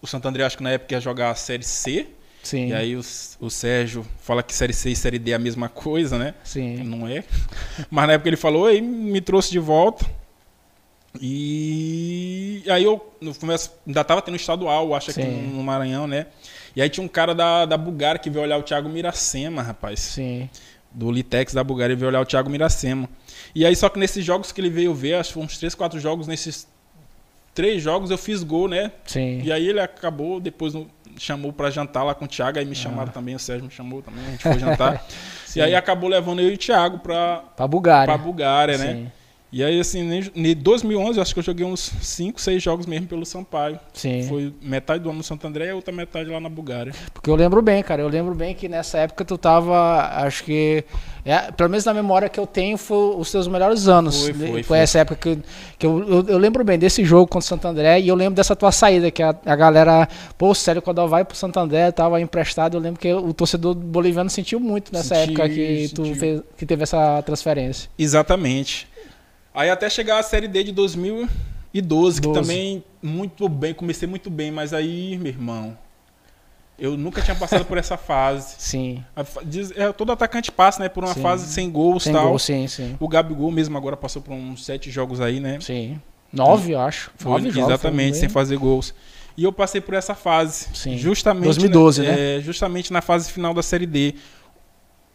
O Santo André acho que na época ia jogar a Série C, Sim. e aí o, o Sérgio fala que Série C e Série D é a mesma coisa, né? Sim. Não é. Mas na época ele falou e me trouxe de volta. E aí eu no começo, ainda tava tendo estadual, acho que Sim. no Maranhão, né? E aí tinha um cara da, da Bulgária que veio olhar o Thiago Miracema, rapaz Sim. do Litex da Bulgária veio olhar o Thiago Miracema. E aí, só que nesses jogos que ele veio ver, acho que foram uns 3, 4 jogos, nesses três jogos eu fiz gol, né? Sim. E aí ele acabou, depois no- chamou pra jantar lá com o Thiago, aí me chamaram também, o Sérgio me chamou também, a gente foi jantar. e aí acabou levando eu e o Thiago pra, Pra Bulgária. pra Bulgária, né? Sim. E aí, assim, em 2011, eu acho que eu joguei uns 5, 6 jogos mesmo pelo Sampaio. Sim. Foi metade do ano no Santo André e outra metade lá na Bulgária. Porque eu lembro bem, cara. Eu lembro bem que nessa época tu tava, acho que. é, pelo menos na memória que eu tenho, foi os teus melhores anos. Foi, foi, foi, foi. essa época que, que eu, eu, eu lembro bem desse jogo contra o Santo André e eu lembro dessa tua saída, que a, a galera, pô, sério, quando vai pro Santo André, tava emprestado. Eu lembro que o torcedor boliviano sentiu muito nessa Sentiu, época que tu fez, que teve essa transferência. Exatamente. Aí até chegar a Série D de 2012, que 12. também muito bem, comecei muito bem, mas aí, meu irmão, eu nunca tinha passado por essa fase. Sim. A diz- é, todo atacante passa, né, por uma Sim. fase sem gols e tal. gol, sim, sim. O Gabigol mesmo agora passou por uns sete jogos aí, né? Sim. Nove, eu acho. Foi, Nove jogos, exatamente, sem fazer gols. E eu passei por essa fase. Sim. Justamente, 2012, na- né? é, justamente na fase final da Série D.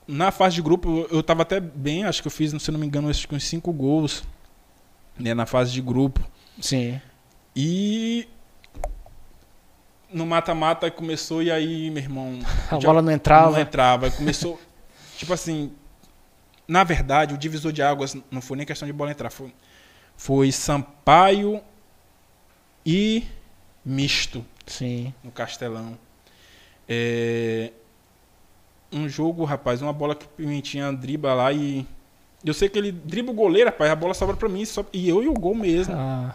Na fase de grupo, eu- eu tava até bem, acho que eu fiz, se não me engano, acho que uns cinco gols né, na fase de grupo. Sim. E no mata-mata começou e aí, meu irmão. A bola não entrava. Não entrava. Começou. tipo assim. Na verdade, o divisor de águas não foi nem questão de bola entrar. Foi, foi Sampaio e misto Sim. no Castelão. É, um jogo, rapaz, uma bola que o Pimentinha dribla lá e. Eu sei que ele dribla o goleiro, rapaz, a bola sobra pra mim só- e eu e o gol mesmo. Ah,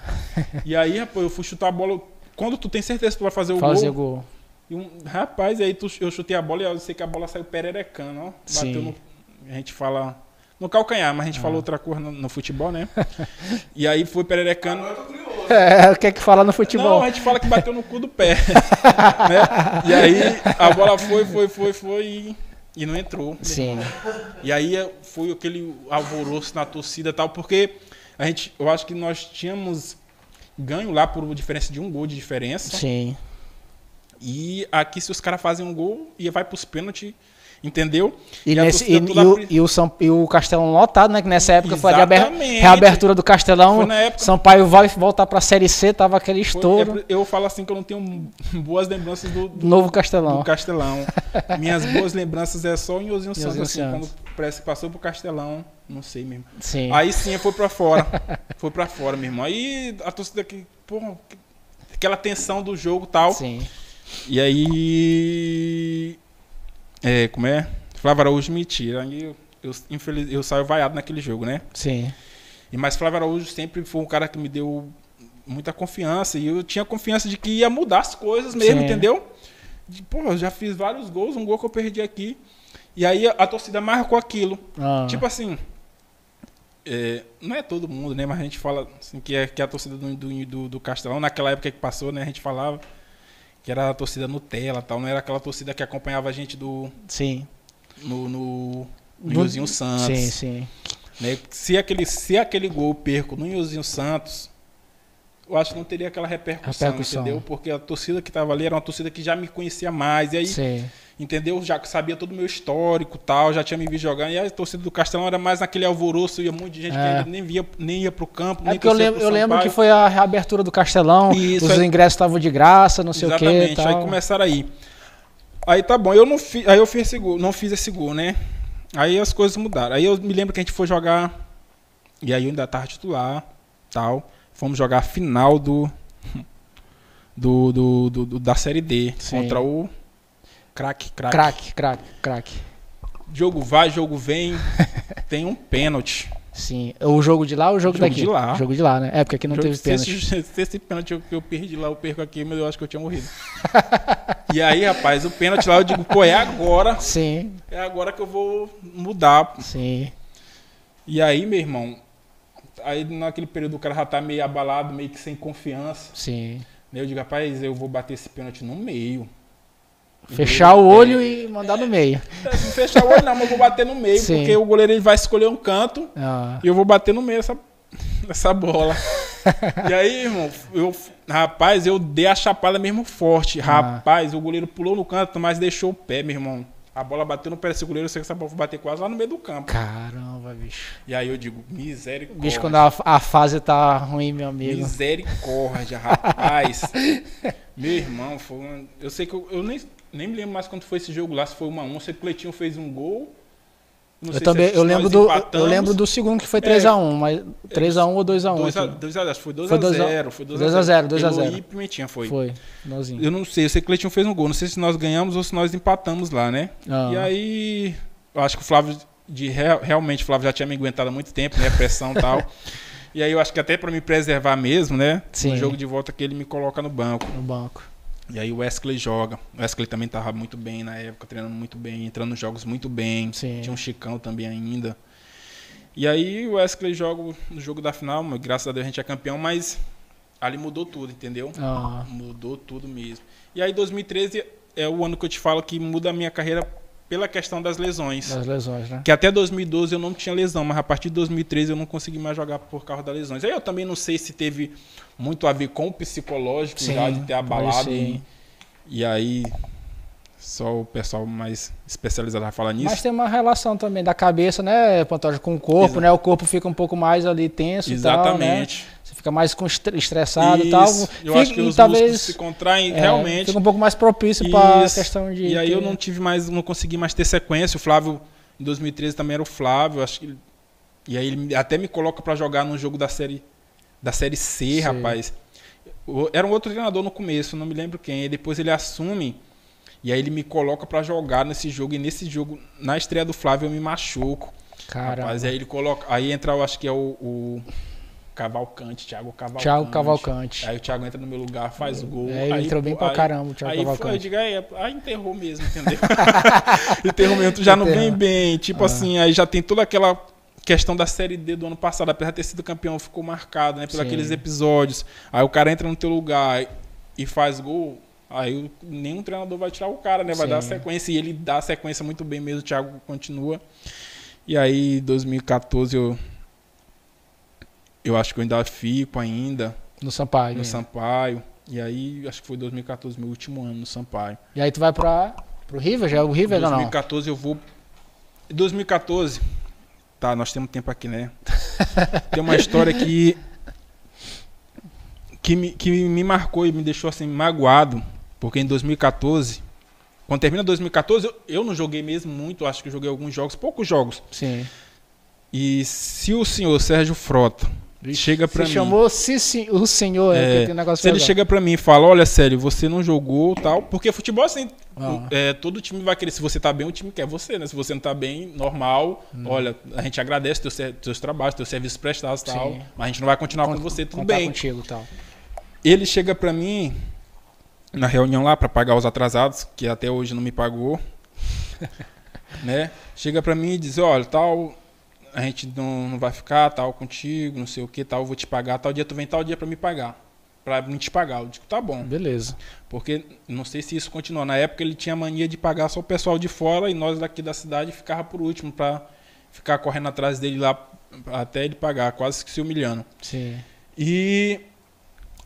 E aí, rapaz, eu fui chutar a bola. Quando tu tem certeza que tu vai fazer o fazer gol. gol. e um- rapaz, aí tu- eu chutei a bola e eu sei que a bola saiu pererecando, ó. Sim. Bateu no. A gente fala. No calcanhar, mas a gente Ah. falou outra coisa no, no futebol, né? e aí foi pererecando. Agora eu tô curioso. É, o que é que fala no Não, futebol? a gente fala que bateu no cu do pé. né? E aí a bola foi, foi, foi, foi e, e não entrou. Sim. E aí eh, foi aquele alvoroço na torcida e tal, porque a gente, eu acho que nós tínhamos ganho lá por diferença de um gol de diferença. Sim. E aqui, se os caras fazem um gol e vai pros pênaltis, entendeu? E, a nesse, e, e o, e o São, e o Castelão lotado, né? Que nessa época foi a de Exatamente. reabertura do Castelão. Foi época- Sampaio vai voltar pra Série C, tava aquele Foi- estouro. é- eu falo assim que eu não tenho boas lembranças do, do, Novo Castelão. do Castelão. Minhas boas lembranças é só em Ozinho Santos, assim, quando parece que passou pro Castelão, não sei mesmo. Sim. Aí sim, foi pra fora. foi pra fora, meu irmão. Aí a torcida aqui, porra, aquela tensão do jogo e tal. Sim. E aí. É, como é? Flávio Araújo me tira. Aí eu, eu, infeliz, eu saio vaiado naquele jogo, né? Sim. E mas Flávio Araújo sempre foi um cara que me deu muita confiança. E eu tinha confiança de que ia mudar as coisas mesmo, Sim. entendeu? De, pô, eu já fiz vários gols, um gol que eu perdi aqui. E aí a, a torcida marcou aquilo. Ah, Tipo assim. é, não é todo mundo, né? Mas a gente fala assim, que, é, que é a torcida do, do, do, do Castelão, naquela época que passou, né? A gente falava que era a torcida Nutella tal, não era aquela torcida que acompanhava a gente do, sim. no, no, no Santos. Sim, sim. né? Se, aquele, se aquele gol perco no Iozinho Santos, eu acho que não teria aquela repercussão, Repercussão. entendeu? Porque a torcida que estava ali era uma torcida que já me conhecia mais. E aí, Sim. Entendeu? Já sabia todo o meu histórico tal, já tinha me visto jogando. E a torcida do Castelão era mais naquele alvoroço, ia um monte de gente É. que nem, via, nem ia pro campo, É nem porque eu lembro, eu lembro que foi a reabertura do Castelão, Isso, os aí- ingressos estavam de graça, não sei o que. Exatamente, aí começaram aí. Aí tá bom, eu não fiz, aí eu fiz esse gol, não fiz esse gol, né? Aí as coisas mudaram. Aí eu me lembro que a gente foi jogar e aí eu ainda tava titular, tal. Fomos jogar a final do do, do, do- do- da série D Sim. contra o craque, craque. Craque, craque, craque. Jogo vai, jogo vem, tem um pênalti. Sim. O jogo de lá ou o jogo, Jogo daqui? de lá. Jogo de lá, né? É, porque aqui não Jogo- teve se, pênalti. esse, se esse pênalti eu- que eu perdi lá, eu perco aqui, mas eu acho que eu tinha morrido. e aí, rapaz, o pênalti lá, eu digo, pô, é agora. Sim, É agora que eu vou mudar. sim. E aí, meu irmão, aí naquele período o cara já tá meio abalado, meio que sem confiança. Sim. Eu digo, rapaz, eu vou bater esse pênalti no meio. Fechar o olho e mandar no meio. Não fechar o olho não, mas eu vou bater no meio, Sim. porque o goleiro ele vai escolher um canto Ah, e eu vou bater no meio essa, essa bola. e aí, irmão, eu, rapaz, eu dei a chapada mesmo forte. Ah. Rapaz, o goleiro pulou no canto, mas deixou o pé, meu irmão. A bola bateu no pé desse goleiro, eu sei que essa bola vai bater quase lá no meio do campo. caramba, bicho. E aí eu digo, misericórdia. Bicho, quando a, a fase tá ruim, meu amigo. Misericórdia, rapaz. Meu irmão, foi uma... Eu sei que eu, eu nem, nem me lembro mais quando foi esse jogo lá, se foi 1 a 1 Eu sei que o Cleitinho fez um gol. Não Eu sei também, se eu lembro do, eu lembro do segundo que foi É. 3x1, mas 3x1 ou 2x1. 2 a, aqui. 2 a, acho que foi 2 Foi a dois a- 0 Foi 2 2 a a 0, 0 2 a Eloy 0. e Pimentinha foi. Foi, finalzinho. Eu não sei, eu sei que o Cleitinho fez um gol. Não sei se nós ganhamos ou se nós empatamos lá, né? Ah. E aí, eu acho que o Flávio, de, real- realmente, o Flávio já tinha me aguentado há muito tempo, né? Pressão e tal. E aí eu acho que até pra me preservar mesmo, né? Sim. No jogo de volta que ele me coloca no banco. No banco. E aí o Wesley joga. O Wesley também tava muito bem na época, treinando muito bem, entrando nos jogos muito bem. Sim. Tinha um Chicão também ainda. E aí o Wesley joga no jogo da final, graças a Deus a gente é campeão, mas ali mudou tudo, entendeu? Ah, Mudou tudo mesmo. E aí 2013 é o ano que eu te falo que muda a minha carreira pela questão das lesões. das lesões, né? Que até 2012 eu não tinha lesão, mas a partir de 2013 eu não consegui mais jogar por causa das lesões. Aí eu também não sei se teve muito a ver com o psicológico Sim, já de ter abalado. E, e aí só o pessoal mais especializado vai falar nisso. Mas tem uma relação também da cabeça, né, Pantoja, com o corpo, Exa- né? O corpo fica um pouco mais ali tenso e tal, né? Exatamente. Você fica mais estressado e tal. Eu Fica- acho que os talvez músculos se contraem é, realmente. Fica um pouco mais propício para Isso. questão de. E aí eu ter- não tive mais, não consegui mais ter sequência. O Flávio, em 2013, também era o Flávio. Acho que e aí ele até me coloca pra jogar no jogo da série da série C, Sei. rapaz. Era um outro treinador no começo, não me lembro quem. E depois ele assume e aí ele me coloca pra jogar nesse jogo. E nesse jogo, na estreia do Flávio, eu me machuco. Cara, Rapaz, aí ele coloca. Aí entra, eu acho que é o, o Cavalcante, Thiago Cavalcante. Thiago Cavalcante. Aí o Thiago entra no meu lugar, faz o gol. É, ele aí, entrou bem pra aí- caramba, o Thiago aí foi, eu Cavalcante. digo, aí, aí enterrou mesmo, entendeu? enterrou mesmo, tu já não vem bem. Tipo Ah. assim, aí já tem toda aquela questão da Série D do ano passado, apesar de ter sido campeão, ficou marcado, né? Por aqueles episódios. Aí o cara entra no teu lugar e faz gol, aí nenhum treinador vai tirar o cara, né? Vai Sim. dar sequência e ele dá a sequência muito bem mesmo, o Thiago continua. E aí, 2014, eu, eu acho que eu ainda fico ainda. No Sampaio. no é. Sampaio. E aí, acho que foi 2014, meu último ano no Sampaio. E aí tu vai pra, pro River? Já é o River Em não? 2014 eu vou. Em 2014. Tá, nós temos tempo aqui, né? Tem uma história que. Que me, que me marcou e me deixou assim magoado. Porque em 2014. Quando termina 2014, eu, eu não joguei mesmo muito, acho que joguei alguns jogos, poucos jogos. Sim. E se o senhor Sérgio Frota chega pra Você mim. chamou se, sim, o senhor, é, É, tem um negócio Se ele chega pra mim e fala, olha, sério, você não jogou tal. Porque futebol, assim, Ah. é, todo time vai querer. Se você tá bem, o time quer você, né? Se você não tá bem, normal, Hum. olha, a gente agradece teus, ser- teus trabalhos, teus serviços prestados e tal. Sim. Mas a gente não vai continuar Con- com você, tudo bem. contigo tal. Ele chega pra mim na reunião lá pra pagar os atrasados, que até hoje não me pagou. né? Chega pra mim e diz, olha, tal, a gente não, não vai ficar, tal, contigo, não sei o que, tal, eu vou te pagar, tal dia tu vem tal dia pra me pagar. Pra me te pagar. Eu digo, tá bom. Beleza. Porque não sei se isso continua. Na época ele tinha mania de pagar só o pessoal de fora e nós daqui da cidade ficava por último pra ficar correndo atrás dele lá até ele pagar, quase que se humilhando. Sim. E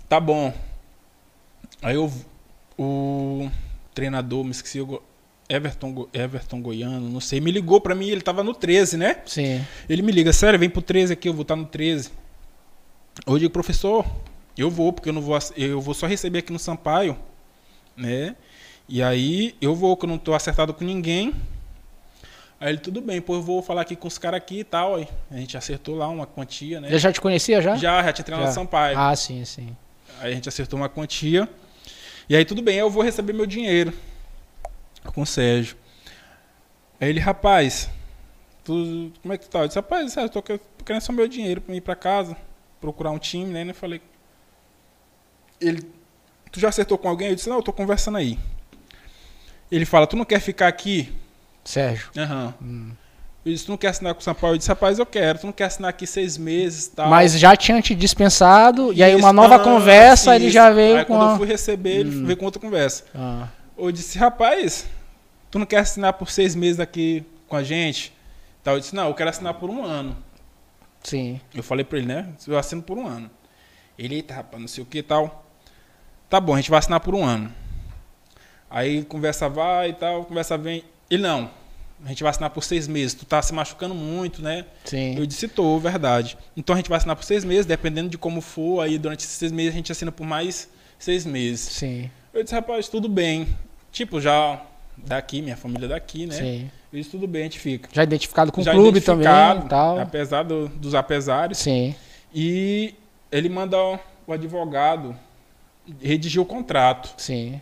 tá bom. Aí eu, o treinador, me esqueci, Go- Everton, Everton Goiano, não sei, me ligou pra mim, ele tava no 13, né? Sim. Ele me liga, sério, vem pro 13 aqui, eu vou estar no 13. Eu digo, professor, eu vou, porque eu não vou, eu vou só receber aqui no Sampaio, né? E aí eu vou, que eu não tô acertado com ninguém. Aí ele, tudo bem, pô, eu vou falar aqui com os caras aqui e tal. Aí a gente acertou lá uma quantia, né? Ele já te conhecia já? Já, já tinha treinado Já. no Sampaio. Ah, sim, sim. Aí a gente acertou uma quantia. E aí tudo bem, eu vou receber meu dinheiro com o Sérgio. Aí ele, rapaz, tu, como é que tu tá? Eu disse, rapaz, Sérgio, tô, que- tô querendo só meu dinheiro pra ir pra casa, procurar um time, né? Eu falei, ele, tu já acertou com alguém? Eu disse, não, eu tô conversando aí. Ele fala, tu não quer ficar aqui? Sérgio. Aham. Hum. Eu disse, tu não quer assinar com o São Paulo? Eu disse, rapaz, eu quero. Tu não quer assinar aqui seis meses e tal. Mas já tinha te dispensado, e aí uma nova conversa, ele isso. já veio Aí com quando a... eu fui receber, ele Hum. veio com outra conversa. Ah, Eu disse, rapaz, tu não quer assinar por seis meses aqui com a gente? Tal. Eu disse, não, eu quero assinar por um ano. sim. Eu falei pra ele, né? Eu assino por um ano. Ele, eita, rapaz, não sei o que e tal. Tá bom, a gente vai assinar por um ano. Aí conversa vai e tal, conversa vem. Ele, não, a gente vai assinar por seis meses. Tu tá se machucando muito, né? Sim. Eu disse, tô, verdade. Então a gente vai assinar por seis meses, dependendo de como for. Aí durante esses seis meses a gente assina por mais seis meses. Sim. Eu disse, rapaz, tudo bem. Tipo, já daqui, minha família daqui, né? Sim. Eu disse, tudo bem, a gente fica. Já identificado com o Já clube também e tal. Apesar do- dos apesares. Sim. E ele manda o advogado redigir o contrato. Sim.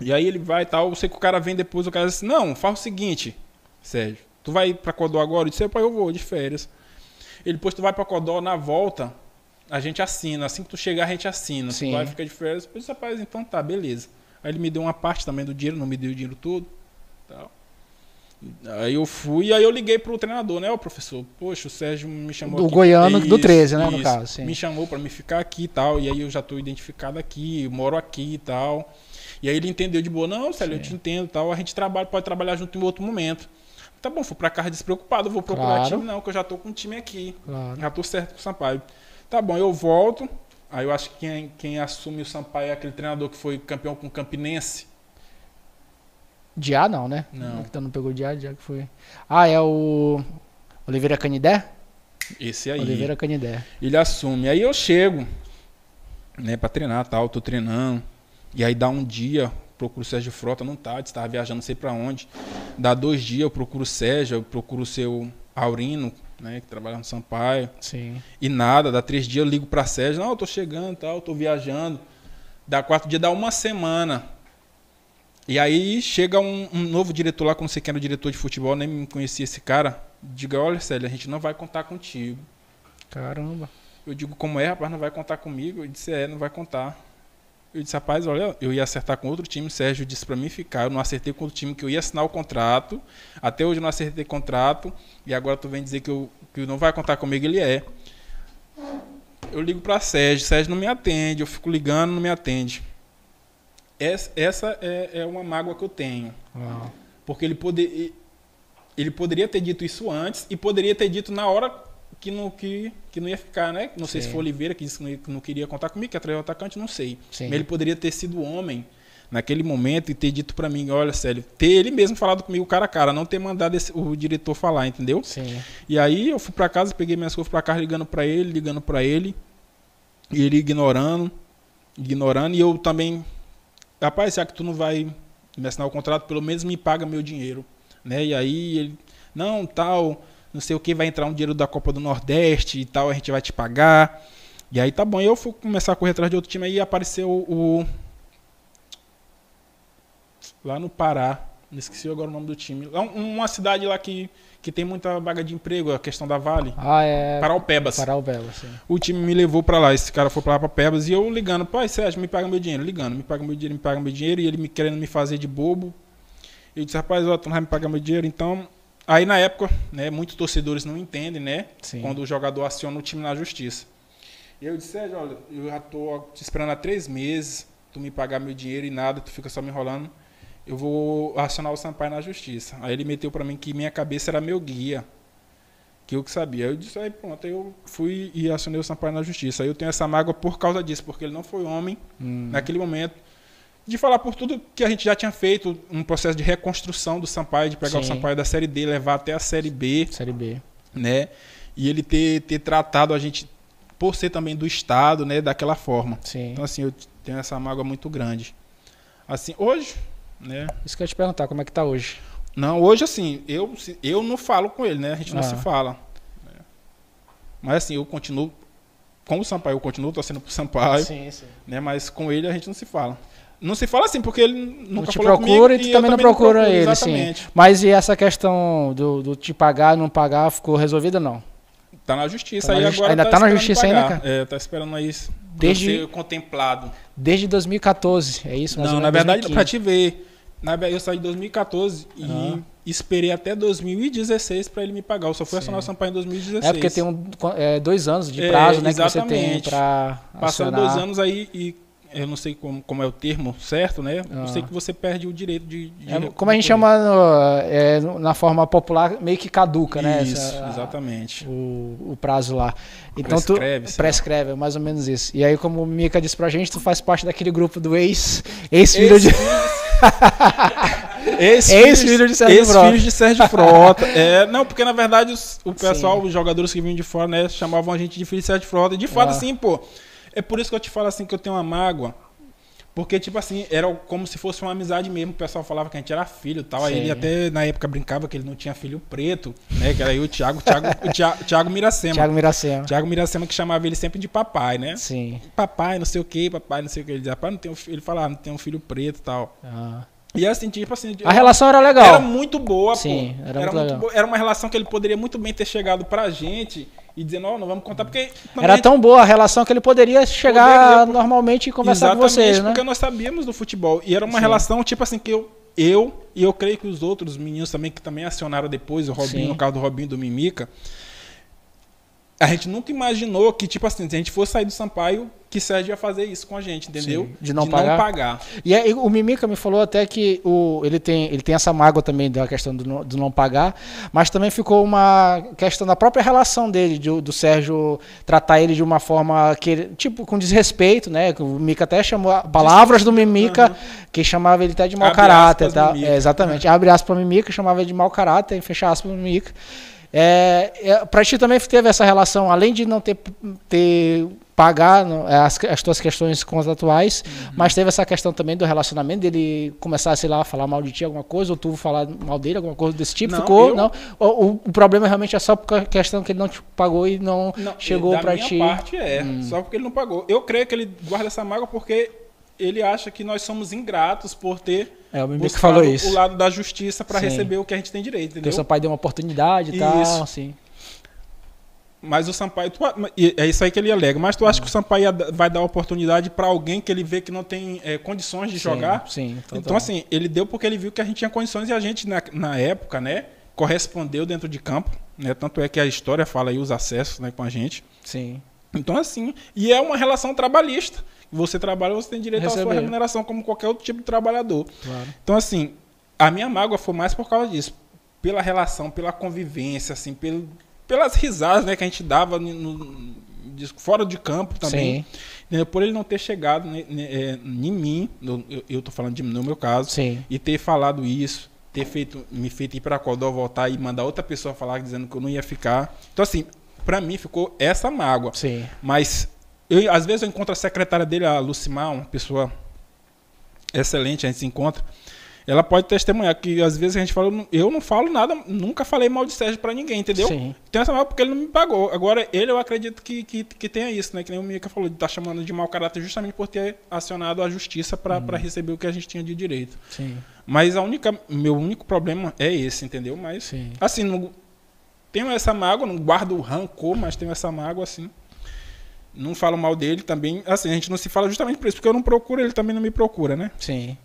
E aí ele vai e tal. Eu sei que o cara vem depois, o cara diz, não, faz o seguinte, Sérgio. Tu vai pra Codó agora? Eu disse, pai, eu vou, de férias. Ele, depois tu vai pra Codó, na volta, a gente assina. Assim que tu chegar, a gente assina. Sim. Tu vai ficar de férias. Eu disse, rapaz, então tá, beleza. Aí ele me deu uma parte também do dinheiro, não me deu o dinheiro todo. Tal. Aí eu fui, aí eu liguei pro treinador, né, o professor? Poxa, o Sérgio me chamou Do aqui- Goiano, do Isso, 13, né, no isso. caso, sim. Me chamou pra me ficar aqui e tal, e aí eu já tô identificado aqui, moro aqui e tal. E aí ele entendeu de boa, não, Célio, eu te entendo e tal, a gente trabalha, pode trabalhar junto em outro momento. Tá bom, fui pra casa despreocupado, vou procurar Claro. time não, que eu já tô com um time aqui. Claro. Já tô certo com o Sampaio. Tá bom, eu volto. Aí eu acho que quem, quem assume o Sampaio é aquele treinador que foi campeão com o Campinense. A não, né? Não. Então não pegou de A que foi. Ah, é o Oliveira Canidé? Esse aí. Oliveira Canidé. Ele assume. Aí eu chego, né, pra treinar tal, tô treinando. E aí dá um dia, procuro o Sérgio Frota, não tá, estava viajando não sei pra onde. Dá dois dias, eu procuro o Sérgio, eu procuro o seu Aurino, né, que trabalha no Sampaio. Sim. E nada, dá três dias, eu ligo pra Sérgio, não, eu tô chegando tal, tô viajando. Dá quatro dias, dá uma semana. E aí chega um, um novo diretor lá, como você que era o diretor de futebol, nem me conhecia esse cara. Diga, olha, Célio, a gente não vai contar contigo. Caramba. Eu digo, como é, rapaz, não vai contar comigo? Ele disse, é, não vai contar. Eu disse, rapaz, olha, eu ia acertar com outro time, o Sérgio disse pra mim ficar, eu não acertei com outro time que eu ia assinar o contrato, até hoje eu não acertei contrato, e agora tu vem dizer que, eu, que não vai contar comigo, ele é. Eu ligo pra Sérgio, Sérgio não me atende, eu fico ligando, não me atende. Essa, essa é, é uma mágoa que eu tenho, Uau. porque ele, poder, ele poderia ter dito isso antes, e poderia ter dito na hora que não, que, que não ia ficar, né? Não sei Sim. se foi Oliveira que disse que não, que não queria contar comigo, que atraiu o atacante, não sei. Sim. Mas ele poderia ter sido homem naquele momento e ter dito pra mim, olha, Célio, ter ele mesmo falado comigo cara a cara, não ter mandado esse- o diretor falar, entendeu? Sim. E aí eu fui pra casa, peguei minhas coisas pra casa, ligando pra ele, ligando pra ele, e ele ignorando, ignorando, e eu também, rapaz, já que tu não vai me assinar o contrato, pelo menos me paga meu dinheiro, né? E aí ele, não, tal, não sei o que, vai entrar um dinheiro da Copa do Nordeste e tal, a gente vai te pagar. E aí tá bom, eu fui começar a correr atrás de outro time, aí apareceu o... Lá no Pará, me esqueci agora o nome do time. É um- uma cidade lá que, que tem muita vaga de emprego, a questão da Vale. Ah, é. Paraupebas. Paraupebas, sim. O time me levou pra lá. Esse cara foi pra lá pra Pebas e eu ligando, pai, Sérgio, me paga meu dinheiro, ligando, me paga meu dinheiro, me paga meu dinheiro, e ele me querendo me fazer de bobo. Eu disse, rapaz, ó, tu não vai me pagar meu dinheiro, então. Aí na época, né, muitos torcedores não entendem, né? Sim. Quando o jogador aciona o time na justiça. E eu disse, Sérgio, olha, eu já tô te esperando há três meses, tu me pagar meu dinheiro e nada, tu fica só me enrolando. Eu vou acionar o Sampaio na justiça. Aí ele meteu pra mim que minha cabeça era meu guia que eu que sabia. Aí eu disse, aí pronto, aí eu fui e acionei o Sampaio na justiça. Aí eu tenho essa mágoa por causa disso, porque ele não foi homem Hum. naquele momento. De falar por tudo que a gente já tinha feito, um processo de reconstrução do Sampaio, de pegar o Sim. Sampaio da Série D, levar até a Série B, Série B. né? E ele ter, ter tratado a gente, por ser também do Estado, né, daquela forma. Sim. Então, assim, eu tenho essa mágoa muito grande. Assim, hoje, né? Isso que eu ia te perguntar, como é que tá hoje? Não, hoje assim, eu, eu não falo com ele, né? A gente não Ah. se fala. Mas assim, eu continuo com o Sampaio, eu continuo torcendo pro Sampaio, Sim, sim. né? Mas com ele a gente não se fala. Não se fala assim, porque ele nunca Não te procura e tu também não procura ele, exatamente. sim. Mas e essa questão do, do te pagar, não pagar, ficou resolvida não? Tá na justiça Tá na aí justi- agora. ainda tá, tá na justiça ainda, pagar. É, tá esperando aí Desde- contemplado. Desde 2014, é isso? Não, na verdade, 2015. pra te ver. Na, eu saí em 2014 Ah. e esperei até 2016 pra ele me pagar. Eu só fui Sim. acionar o Sampaio em 2016. É porque tem um, é, dois anos de É, prazo, né, que você tem pra Passando dois anos aí e eu não sei como, como é o termo certo, né? Ah. Eu sei que você perde o direito de. de É, como a gente chama no- é, no- na forma popular, meio que caduca, né? Isso, essa- exatamente. o, o prazo lá. Então Prescreve, tu prescreve, é mais ou menos isso. E aí, como o Mika disse pra gente, tu faz parte daquele grupo do ex, ex-filho de. Ex-filho de Sérgio Frota. Ex-filho de Sérgio Frota. É, não, porque na verdade os- o pessoal, os jogadores que vinham de fora, né, chamavam a gente de filho de Sérgio Frota. E de fato, Ah. assim, pô. É por isso que eu te falo assim que eu tenho uma mágoa. Porque, tipo assim, era como se fosse uma amizade mesmo. O pessoal falava que a gente era filho e tal. Aí Sim. ele até na época brincava que ele não tinha filho preto, né? Que era aí o Thiago, Thiago, o Thiago, Thiago Miracema. Thiago Miracema. Thiago Miracema que chamava ele sempre de papai, né? Sim. Papai, não sei o que, papai, não sei o que. Ele dizia, papai, não tem um filho. Ele falava, não tem um filho preto e tal. Ah. E assim, tipo assim. A relação era legal. Era muito boa, Sim, pô. era muito legal. boa. Era uma relação que ele poderia muito bem ter chegado pra gente e dizendo, ó, não vamos contar, porque. Era tão boa a relação que ele poderia chegar Poderia, normalmente e conversar com Exatamente, vocês, né? porque nós sabíamos do futebol. E era uma Sim. relação, tipo assim, que eu, eu, e eu creio que os outros meninos também, que também acionaram depois, o Robinho, Sim. no caso do Robinho e do Mimica, a gente nunca imaginou que, tipo assim, se a gente fosse sair do Sampaio, que Sérgio ia fazer isso com a gente, entendeu? Sim, de não pagar. E aí, o Mimica me falou até que o, ele, tem, ele tem essa mágoa também da questão do não, do não pagar, mas também ficou uma questão da própria relação dele, de- do Sérgio tratar ele de uma forma que ele- tipo com desrespeito, né? O Mimica até chamou palavras do Mimica Aham. que chamava ele até de mau Abre caráter, tá? É, exatamente. Abre aspas para Mimica, chamava ele de mau caráter, fecha aspas para Mimica. É, é, para ti também teve essa relação, além de não ter, ter pagar no- as, as tuas questões contratuais, Uhum. mas teve essa questão também do relacionamento dele começar, sei lá, a falar mal de ti alguma coisa, ou tu falar mal dele, alguma coisa desse tipo, Não, ficou, eu- não? O, o- problema realmente é só por questão que ele não te pagou e não, Não, chegou da minha ti. parte é, Hum. só porque ele não pagou. Eu creio que ele guarda essa mágoa porque ele acha que nós somos ingratos por ter É, o buscado falou isso. o lado da justiça para receber o que a gente tem direito, Porque o entendeu? pai deu uma oportunidade e tal, Isso. assim. Mas o Sampaio, tu, é isso aí que ele alega. Mas tu acha que o Sampaio vai dar oportunidade para alguém que ele vê que não tem é, condições de Sim, jogar? Sim, Então, assim, ele deu porque ele viu que a gente tinha condições e a gente, na, na época, né, correspondeu dentro de campo. Né? Tanto é que a história fala aí os acessos né, com a gente. Sim. Então, assim, e é uma relação trabalhista. Você trabalha, você tem direito à Receber. sua remuneração como qualquer outro tipo de trabalhador. Claro. Então, assim, a minha mágoa foi mais por causa disso. Pela relação, pela convivência, assim, pelo, pelas risadas, né, que a gente dava no, no- fora de campo também. Sim. Por ele não ter chegado né, né, é, em mim, eu, eu tô falando de mim, no meu caso, Sim. e ter falado isso, ter feito, me feito ir para Codó, voltar e mandar outra pessoa falar dizendo que eu não ia ficar. Então, assim, pra mim ficou essa mágoa. Sim. Mas eu, às vezes eu encontro a secretária dele, a Lucimar, uma pessoa excelente, a gente se encontra. Ela pode testemunhar que às vezes a gente fala, eu não- falo nada, nunca falei mal de Sérgio pra ninguém, entendeu? Sim. Tem essa mágoa porque ele não me pagou. Agora, ele eu acredito que, que, que tenha isso, né? Que nem o Mika falou, de estar chamando de mau caráter justamente por ter acionado a justiça pra pra receber o que a gente tinha de direito. Sim. Mas a única, meu único problema é esse, entendeu? Mas, Sim. assim, não, tenho essa mágoa, não guardo rancor, mas tenho essa mágoa, assim. Não falo mal dele também. Assim, a gente não se fala justamente por isso, porque eu não procuro, ele também não me procura, né? Sim.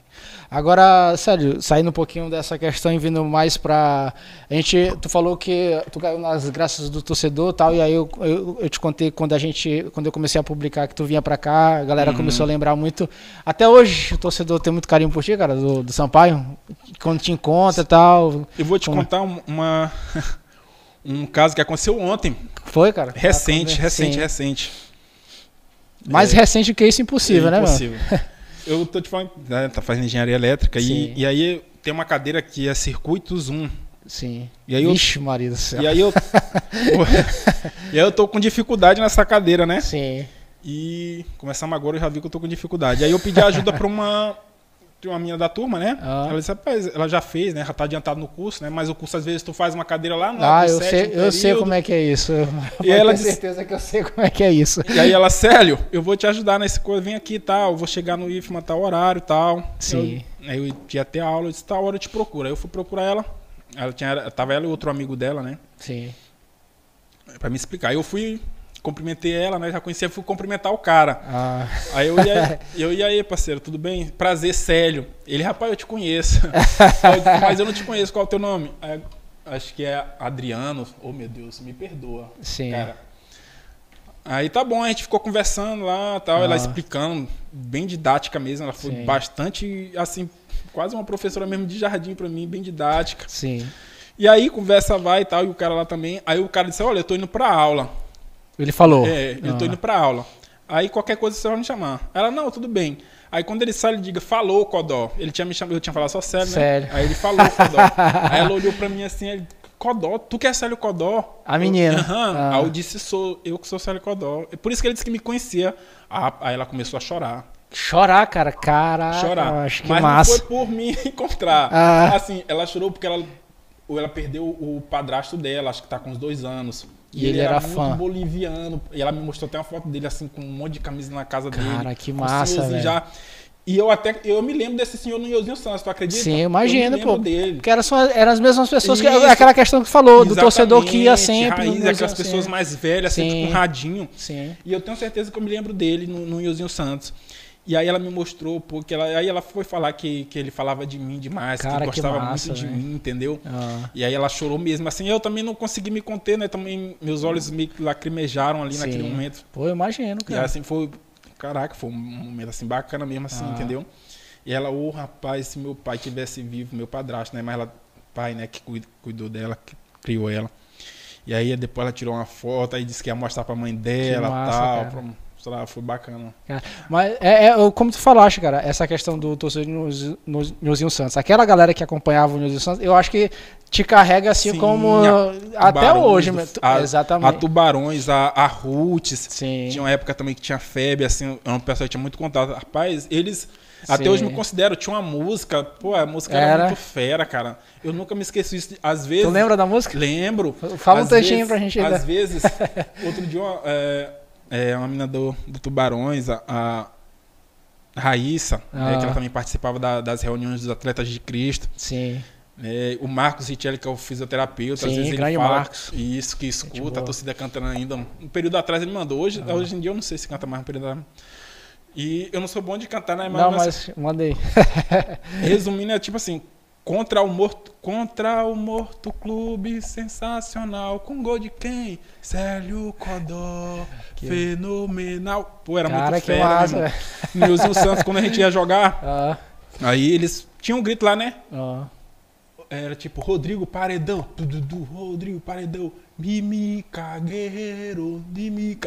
Agora, sério, saindo um pouquinho dessa questão e vindo mais pra. A gente. Tu falou que tu caiu nas graças do torcedor e tal, e aí eu, eu, eu te contei quando a gente. Quando eu comecei a publicar que tu vinha pra cá, a galera Uhum. começou a lembrar muito. Até hoje o torcedor tem muito carinho por ti, cara, do, do Sampaio. Quando te encontra e tal. Eu vou te Como? contar um- uma, um caso que aconteceu ontem. Foi, cara? Recente, Sim. recente, recente. Mais recente do que isso, impossível, né, mano? Impossível. Eu tô te falando, né, tá fazendo engenharia elétrica Sim. e, e aí tem uma cadeira que é circuitos 1. Sim. E aí eu- Vixe, marido do céu. E aí eu. e aí eu tô com dificuldade nessa cadeira, né? Sim. E começamos agora, eu já vi que eu tô com dificuldade. Aí eu pedi ajuda pra uma. Tem uma menina da turma, né? Ah. Ela disse, rapaz, ela já fez, né? Já tá adiantado no curso, né? Mas o curso, às vezes, tu faz uma cadeira lá no Ah, eu sei, eu sei como é que é isso. E ela tenho disse- certeza que eu sei como é que é isso. E aí ela, Célio, eu vou te ajudar nesse coisa, vem aqui e tal, eu vou chegar no IFMA tal horário e tal. Sim. Eu, aí eu ia ter aula, eu disse, tal hora eu te procuro. Aí eu fui procurar ela. Ela tinha, tava ela e outro amigo dela, né? Sim. Pra me explicar. Aí eu fui, cumprimentei ela, né? Já conhecia, fui cumprimentar o cara. Ah, Aí eu ia, eu ia aí, parceiro, tudo bem? Prazer, Célio. Ele, rapaz, eu te conheço. Mas eu não te conheço, qual é o teu nome? Aí, acho que é Adriano. Oh, meu Deus, me perdoa. sim. Cara. Aí tá bom, a gente ficou conversando lá, tal, Ah. ela explicando, bem didática mesmo, ela foi Sim. bastante, assim, quase uma professora mesmo de jardim pra mim, bem didática. Sim. E aí, conversa vai e tal, e o cara lá também, aí o cara disse, olha, eu tô indo pra aula. Ele falou. É, eu tô Ah. indo pra aula. Aí qualquer coisa você vai me chamar. Ela, não, tudo bem. Aí quando ele sai, ele diga, falou, Codó. Ele tinha me chamado, eu tinha falado só Célio, né? Célio. Aí ele falou, Codó. Aí ela olhou pra mim assim, ele, Codó, tu que é Célio Codó? A menina. Eu. Ah. Aí eu disse, sou, eu que sou Célio Codó. É Por isso que ele disse que me conhecia. Aí ela começou a chorar. Chorar, cara. Caraca. chorar. Acho que Mas massa. não foi por me encontrar. Ah. Assim, ela chorou porque ela, ou ela perdeu o padrasto dela, acho que tá com uns dois anos. E ele era muito fã. boliviano. E ela me mostrou até uma foto dele, assim, com um monte de camisa na casa dele. Cara, que massa, velho. já. E eu até, eu me lembro desse senhor no Iozinho Santos, tu acredita? Sim, lembro pô. dele. Porque eram, eram as mesmas pessoas que. Isso. Aquela questão que tu falou, do torcedor que ia Exatamente, sempre. Raiz, aquelas pessoas sim. mais velhas, sempre Sim. com radinho. Sim. E eu tenho certeza que eu me lembro dele no, no Santos. E aí ela me mostrou, porque ela, aí ela foi falar que, que ele falava de mim demais, Cara, que que gostava massa, muito de velho. mim, entendeu? Ah, E aí ela chorou mesmo. Assim, eu também não consegui me conter, né? Também meus olhos que lacrimejaram ali naquele sim. momento. Pô, eu imagino, E cara. assim foi, caraca, foi um momento assim bacana mesmo assim, Ah. entendeu? E ela, ô rapaz, se meu pai tivesse vivo, meu padrasto, né? Mas ela, pai, né, que cuid- cuidou dela, que criou ela. E aí depois ela tirou uma foto, aí disse que ia mostrar pra mãe dela, massa, tal, cara. pra, sei lá, foi bacana. Mas é, é, como tu falaste, cara, essa questão do torcedor no Nhozinho Santos. Aquela galera que acompanhava o Nhozinho Santos, eu acho que te carrega assim Sim, como. a- até Tubarões, hoje, do- a- exatamente. A Tubarões, a, a Roots, Sim. tinha uma época também que tinha febre, assim, era um pessoal que tinha muito contato. Rapaz, eles até Sim. hoje me consideram, tinha uma música, pô, a música era, Era? muito fera, cara. Eu nunca me esqueço isso. Às vezes. Tu lembra da música? Lembro. Fala um Às trechinho pra gente ainda. Às vezes, outro dia, uma, é, é, uma menina do, do Tubarões, a, a Raíssa, né, Ah. que ela também participava da- das reuniões dos Atletas de Cristo. Sim. né, o Marcos Richelli, que é o fisioterapeuta, às Sim, vezes ele fala Marcos. isso, que escuta, a torcida cantando ainda. Um período atrás ele mandou. Hoje, Ah. hoje em dia eu não sei se canta mais um período atrás. E eu não sou bom de cantar, né? Mas, Não, mas, mas mandei. resumindo, é tipo assim, contra o morto, contra o morto clube sensacional, com gol de quem? Célio Codó, Que- fenomenal. Pô, era Cara, muito fera, massa. meu irmão. No Nilson Santos, quando a gente ia jogar, Ah, aí eles tinham um grito lá, né? ah. Era tipo Rodrigo Paredão, Dudu, Rodrigo Paredão, Mimica, Guerreiro,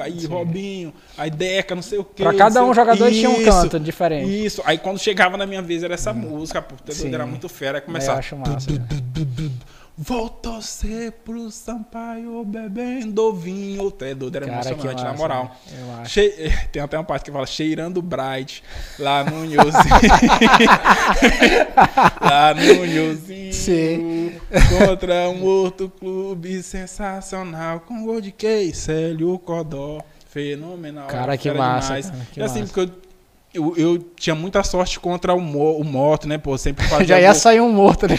aí Sim. Robinho, aí Deca, não sei o que. Pra cada um jogador isso, tinha um canto diferente. Isso, aí quando chegava na minha vez era essa hum. música, porque era muito fera, aí começava. Eu acho massa. Du, du, du, Vou torcer pro Sampaio bebendo vinho. É doido, era Cara, emocionante, massa, na moral. Che... Tem até uma parte que fala cheirando Bright lá no Nhozinho. lá no Nhozinho. Sim. Contra um outro clube sensacional. Com gol de? Célio Codó. Fenomenal. Cara, que massa. Cara, que e assim, massa. porque eu eu, eu, tinha muita sorte contra o, mo, o morto, né? Pô, sempre fazia. Já ia gol. sair um morto, né?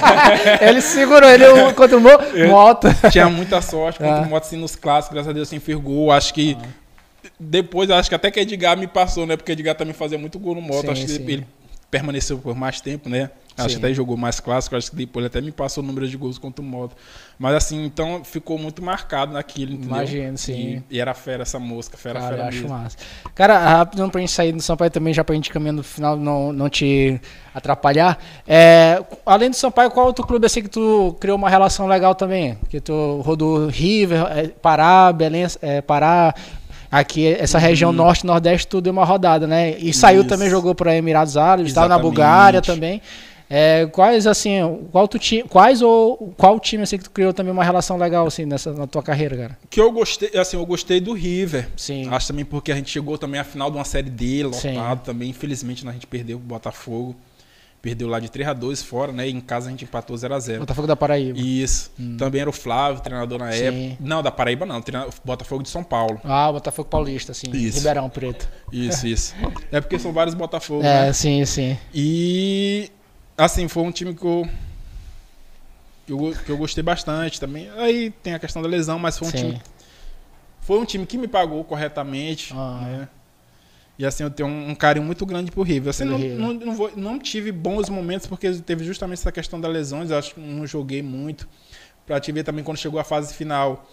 ele segurou ele contra o morto. moto. Tinha muita sorte contra ah. o morto, assim, nos clássicos, graças a Deus, sem gol. Acho que. Ah. Depois, acho que até que Edgar me passou, né? Porque Edgar também fazia muito gol no moto. Sim, acho que ele permaneceu por mais tempo, né? Acho que até jogou mais clássico, acho que depois ele até me passou o número de gols contra o Moto. Mas assim, então ficou muito marcado naquilo, entendeu? Imagino, sim. E, e era fera essa mosca, fera, Cara, fera acho mesmo. Massa. Cara, rápido pra gente sair do Sampaio também, já pra gente caminhando no final, não, não te atrapalhar. É, além do Sampaio, qual outro clube assim que tu criou uma relação legal também? Que tu rodou River, é, Pará, Belém, é, Pará, Aqui, essa região uhum. norte nordeste, tudo deu uma rodada, né? E saiu também, jogou para Emirados Árabes, estava na Bulgária também. É, quais assim, qual tu ti, quais ou qual time assim que tu criou também uma relação legal assim nessa na tua carreira, cara? Que eu gostei, assim, eu gostei do River. Sim. Acho também porque a gente chegou também à final de uma série D, lotado Sim. também. Infelizmente a gente perdeu o Botafogo. Perdeu lá de 3 a 2 fora, né? E em casa a gente empatou 0 a 0 Botafogo da Paraíba. Isso. Hum. Também era o Flávio, treinador na sim. época. Não, da Paraíba não, treinador, Botafogo de São Paulo. Ah, Botafogo Paulista, sim. Isso. Ribeirão Preto. Isso, isso. é porque são vários Botafogo, É, né? sim, sim. E assim, foi um time que eu, que eu, que eu gostei bastante também. Aí tem a questão da lesão, mas foi um Sim. time. Foi um time que me pagou corretamente. Ah. Né? E assim, eu tenho um, um carinho muito grande por River. Assim, não, não, não, vou, não, tive bons momentos, porque teve justamente essa questão das lesões. Eu acho que não joguei muito. Pra te ver também quando chegou a fase final.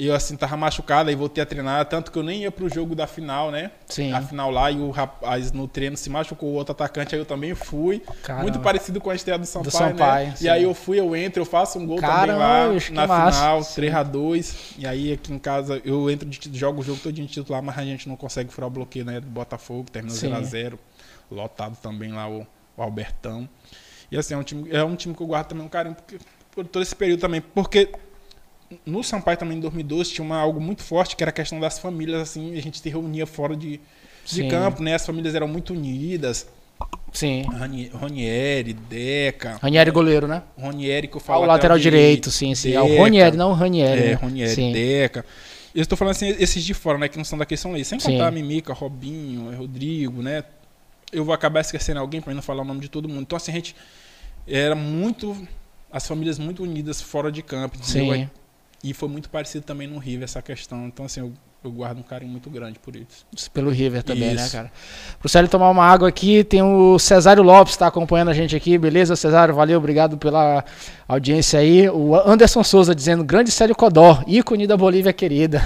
E eu, assim, tava machucado, aí voltei a treinar. Tanto que eu nem ia pro jogo da final, né? Sim. A final lá, e o rapaz no treino se machucou o outro atacante, aí eu também fui. Caramba. Muito parecido com a estreia do Sampaio, do Sampaio né? Sim. E aí eu fui, eu entro, eu faço um gol Caramba, também lá na final, 3x2. E aí aqui em casa eu entro, de, jogo o jogo todo de titular, mas a gente não consegue furar o bloqueio, né? Do Botafogo, terminou 0x0. Lotado também lá o, o Albertão. E assim, é um, time, é um time que eu guardo também um carinho porque, por todo esse período também. Porque no Sampaio também em 2012 tinha uma, algo muito forte que era a questão das famílias assim a gente se reunia fora de, de campo né? As famílias eram muito unidas. Sim. Ronieri Deca. Ronieri goleiro né? Ronieri que eu falo o lateral direito sim sim. É o Ronieri não o Ranieri é né? Ronieri sim. Deca. Eu estou falando assim esses de fora né que não são daqui são aí sem contar a Mimica Robinho Rodrigo né? Eu vou acabar esquecendo alguém para não falar o nome de todo mundo. Então assim a gente era muito as famílias muito unidas fora de campo Sim. E foi muito parecido também no River essa questão. Então, assim, eu, eu guardo um carinho muito grande por isso. isso pelo River também, né, isso. né, cara? Pro Célio tomar uma água aqui, tem o Cesário Lopes, tá acompanhando a gente aqui, beleza? Cesário, valeu, obrigado pela audiência aí. O Anderson Souza dizendo, grande Célio Codó, ícone da Bolívia querida.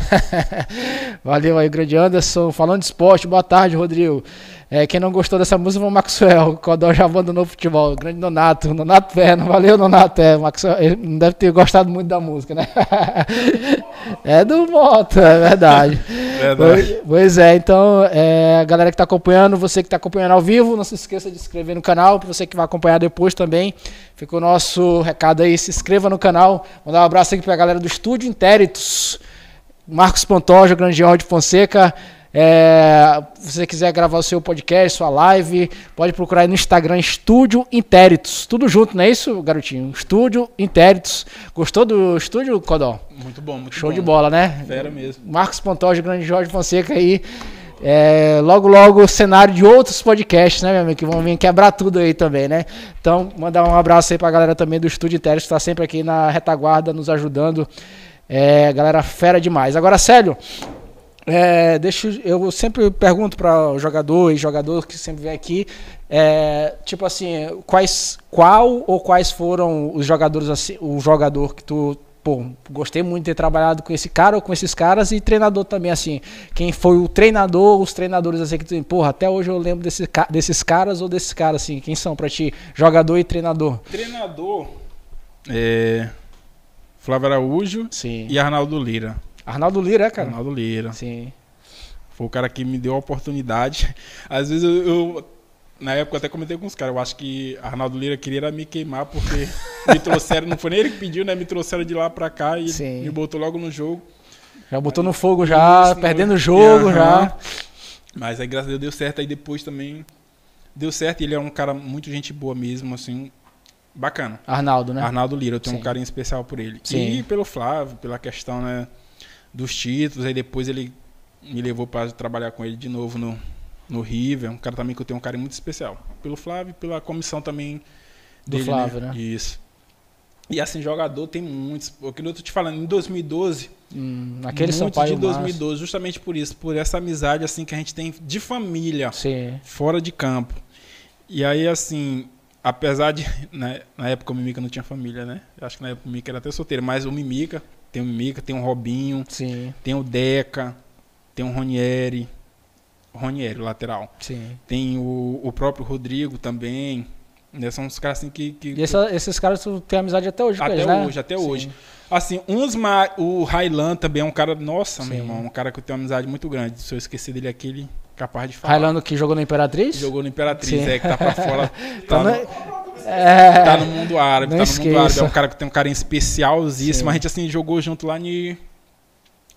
valeu aí, grande Anderson. Falando de esporte, boa tarde, Rodrigo. É, quem não gostou dessa música foi o Maxwell. O Codó já abandonou o futebol. Grande Nonato. Nonato Perna. Valeu, Nonato. É, Maxwell, ele não deve ter gostado muito da música, né? é do Moto, é verdade. Verdade. Pois, é, então, é, galera que está acompanhando, você que está acompanhando ao vivo, não se esqueça de se inscrever no canal. Para você que vai acompanhar depois também, fica o nosso recado aí. Se inscreva no canal. Mandar um abraço aqui para a galera do Estúdio Intéritos. Marcos Pantoja, Grande Jorge Fonseca. É, se você quiser gravar o seu podcast, sua live, pode procurar aí no Instagram Estúdio Intéritos. Tudo junto, não é isso, garotinho? Estúdio Intéritos. Gostou do estúdio, Codó? Muito bom, muito Show bom. de bola, né? Fera mesmo. Marcos Pantoja, grande Jorge Fonseca aí. É, logo, logo, cenário de outros podcasts, né, meu amigo? Que vão vir quebrar tudo aí também, né? Então, mandar um abraço aí pra galera também do Estúdio Intéritos, que tá sempre aqui na retaguarda, nos ajudando. É, galera fera demais. Agora, Célio, é, deixa, eu sempre pergunto para o jogador e jogador que sempre vem aqui, é, tipo assim, quais, qual ou quais foram os jogadores assim, o jogador que tu, pô, gostei muito de ter trabalhado com esse cara ou com esses caras e treinador também assim, quem foi o treinador, os treinadores assim que tu, porra, até hoje eu lembro desse, desses caras ou desses caras assim, quem são para ti, jogador e treinador? Treinador é, Flávio Araújo Sim. e Arnaldo Lira. Arnaldo Lira, é, cara? Arnaldo Lira. Sim. Foi o cara que me deu a oportunidade. Às vezes eu, eu- na época eu até comentei com os caras, eu acho que Arnaldo Lira queria me queimar porque me trouxeram, não foi nem ele que pediu, né? Me trouxeram de lá pra cá e me botou logo no jogo. Já botou no fogo já, Isso, perdendo no- o jogo já. Mas aí graças a Deus deu certo, aí depois também deu certo ele é um cara muito gente boa mesmo, assim, bacana. Arnaldo, né? Arnaldo Lira, eu tenho Sim. um carinho especial por ele. Sim. E pelo Flávio, pela questão, né, dos títulos, aí depois ele me levou para trabalhar com ele de novo no, no River, um cara também que eu tenho um carinho muito especial. Pelo Flávio e pela comissão também Do dele, Flávio, né? Isso. E assim, jogador tem muitos. O que eu tô te falando, em 2012, Hum, naquele muito Sampaio de 2012, justamente por isso, por essa amizade assim que a gente tem de família. Sim. fora de campo. E aí, assim, apesar de. né, na época o Mimica não tinha família, né? Eu acho que na época o Mimica era até solteiro, mas o Mimica, tem o Mimica, tem o Robinho, Sim. tem o Deca, tem o Ronieri. Ronieri, lateral. Sim. Tem o, o próprio Rodrigo também. Né? São uns caras assim que. que E essa- esses caras tu tem amizade até hoje até eles, né? hoje, até Sim. hoje. Assim, uns ma- o Railan também é um cara, nossa, Sim. meu irmão, um cara que eu tenho uma amizade muito grande. Se eu esquecer dele aqui, ele é capaz de falar. Railano que jogou no Imperatriz? Jogou no Imperatriz, Sim. é, que tá pra fora. Tá, no, É. tá no mundo árabe, tá no mundo esqueça. árabe. É um cara que tem um carinho especialzíssimo. Sim. A gente, assim, jogou junto lá em...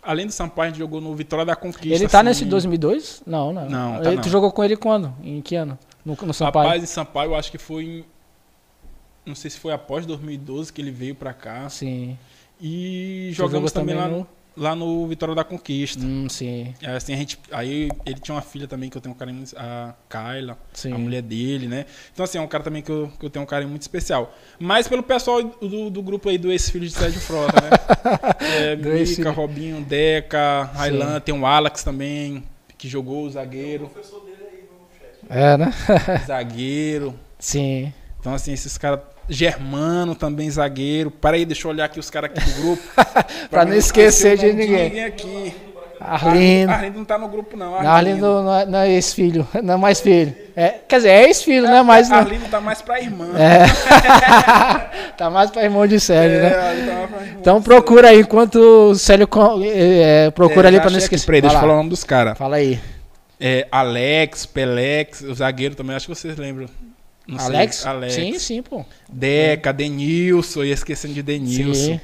Além do Sampaio, a gente jogou no Vitória da Conquista. Ele tá assim, nesse 2002? Não, não. Não, tá Ele- não. Tu jogou com ele quando? Em que ano? No, no Sampaio? Rapaz, em Sampaio, eu acho que foi em... Não sei se foi após 2012 que ele veio pra cá. Sim. E Tu jogamos jogou também, lá, no... no, lá no Vitória da Conquista. Hum, sim. É, Assim, a gente, aí ele tinha uma filha também que eu tenho um carinho, muito- a Kyla, Sim. a mulher dele, né? Então, assim, é um cara também que eu, que eu tenho um carinho muito especial. Mas pelo pessoal do, do grupo aí do ex-filho de Sérgio Frota, né? É. Mica, Robinho, Deca, Railan, tem o Alex também, que jogou o zagueiro. É, né? zagueiro. Sim. Então, assim, esses caras. Germano também, zagueiro. Para aí, deixa eu olhar aqui os caras aqui do grupo. Pra não esquecer de ninguém. aqui. Arlindo. Arlindo não tá no grupo, não. Não, Arlindo não é, não é ex-filho, não é mais filho. É, quer dizer, é ex-filho, né? Mas não, Arlindo tá mais pra irmã. É. tá mais pra irmão de né? É, Arlindo tá. Então procura aí, enquanto o Célio con- é, procura É, ali pra não esquecer. Peraí, deixa eu falar o nome dos caras. Fala aí. É, Alex, Pelex, o zagueiro também, acho que vocês lembram. Não sei. Alex? Alex. Sim, sim, pô. Deca, Denilson, ia esquecendo de Denilson. Sim.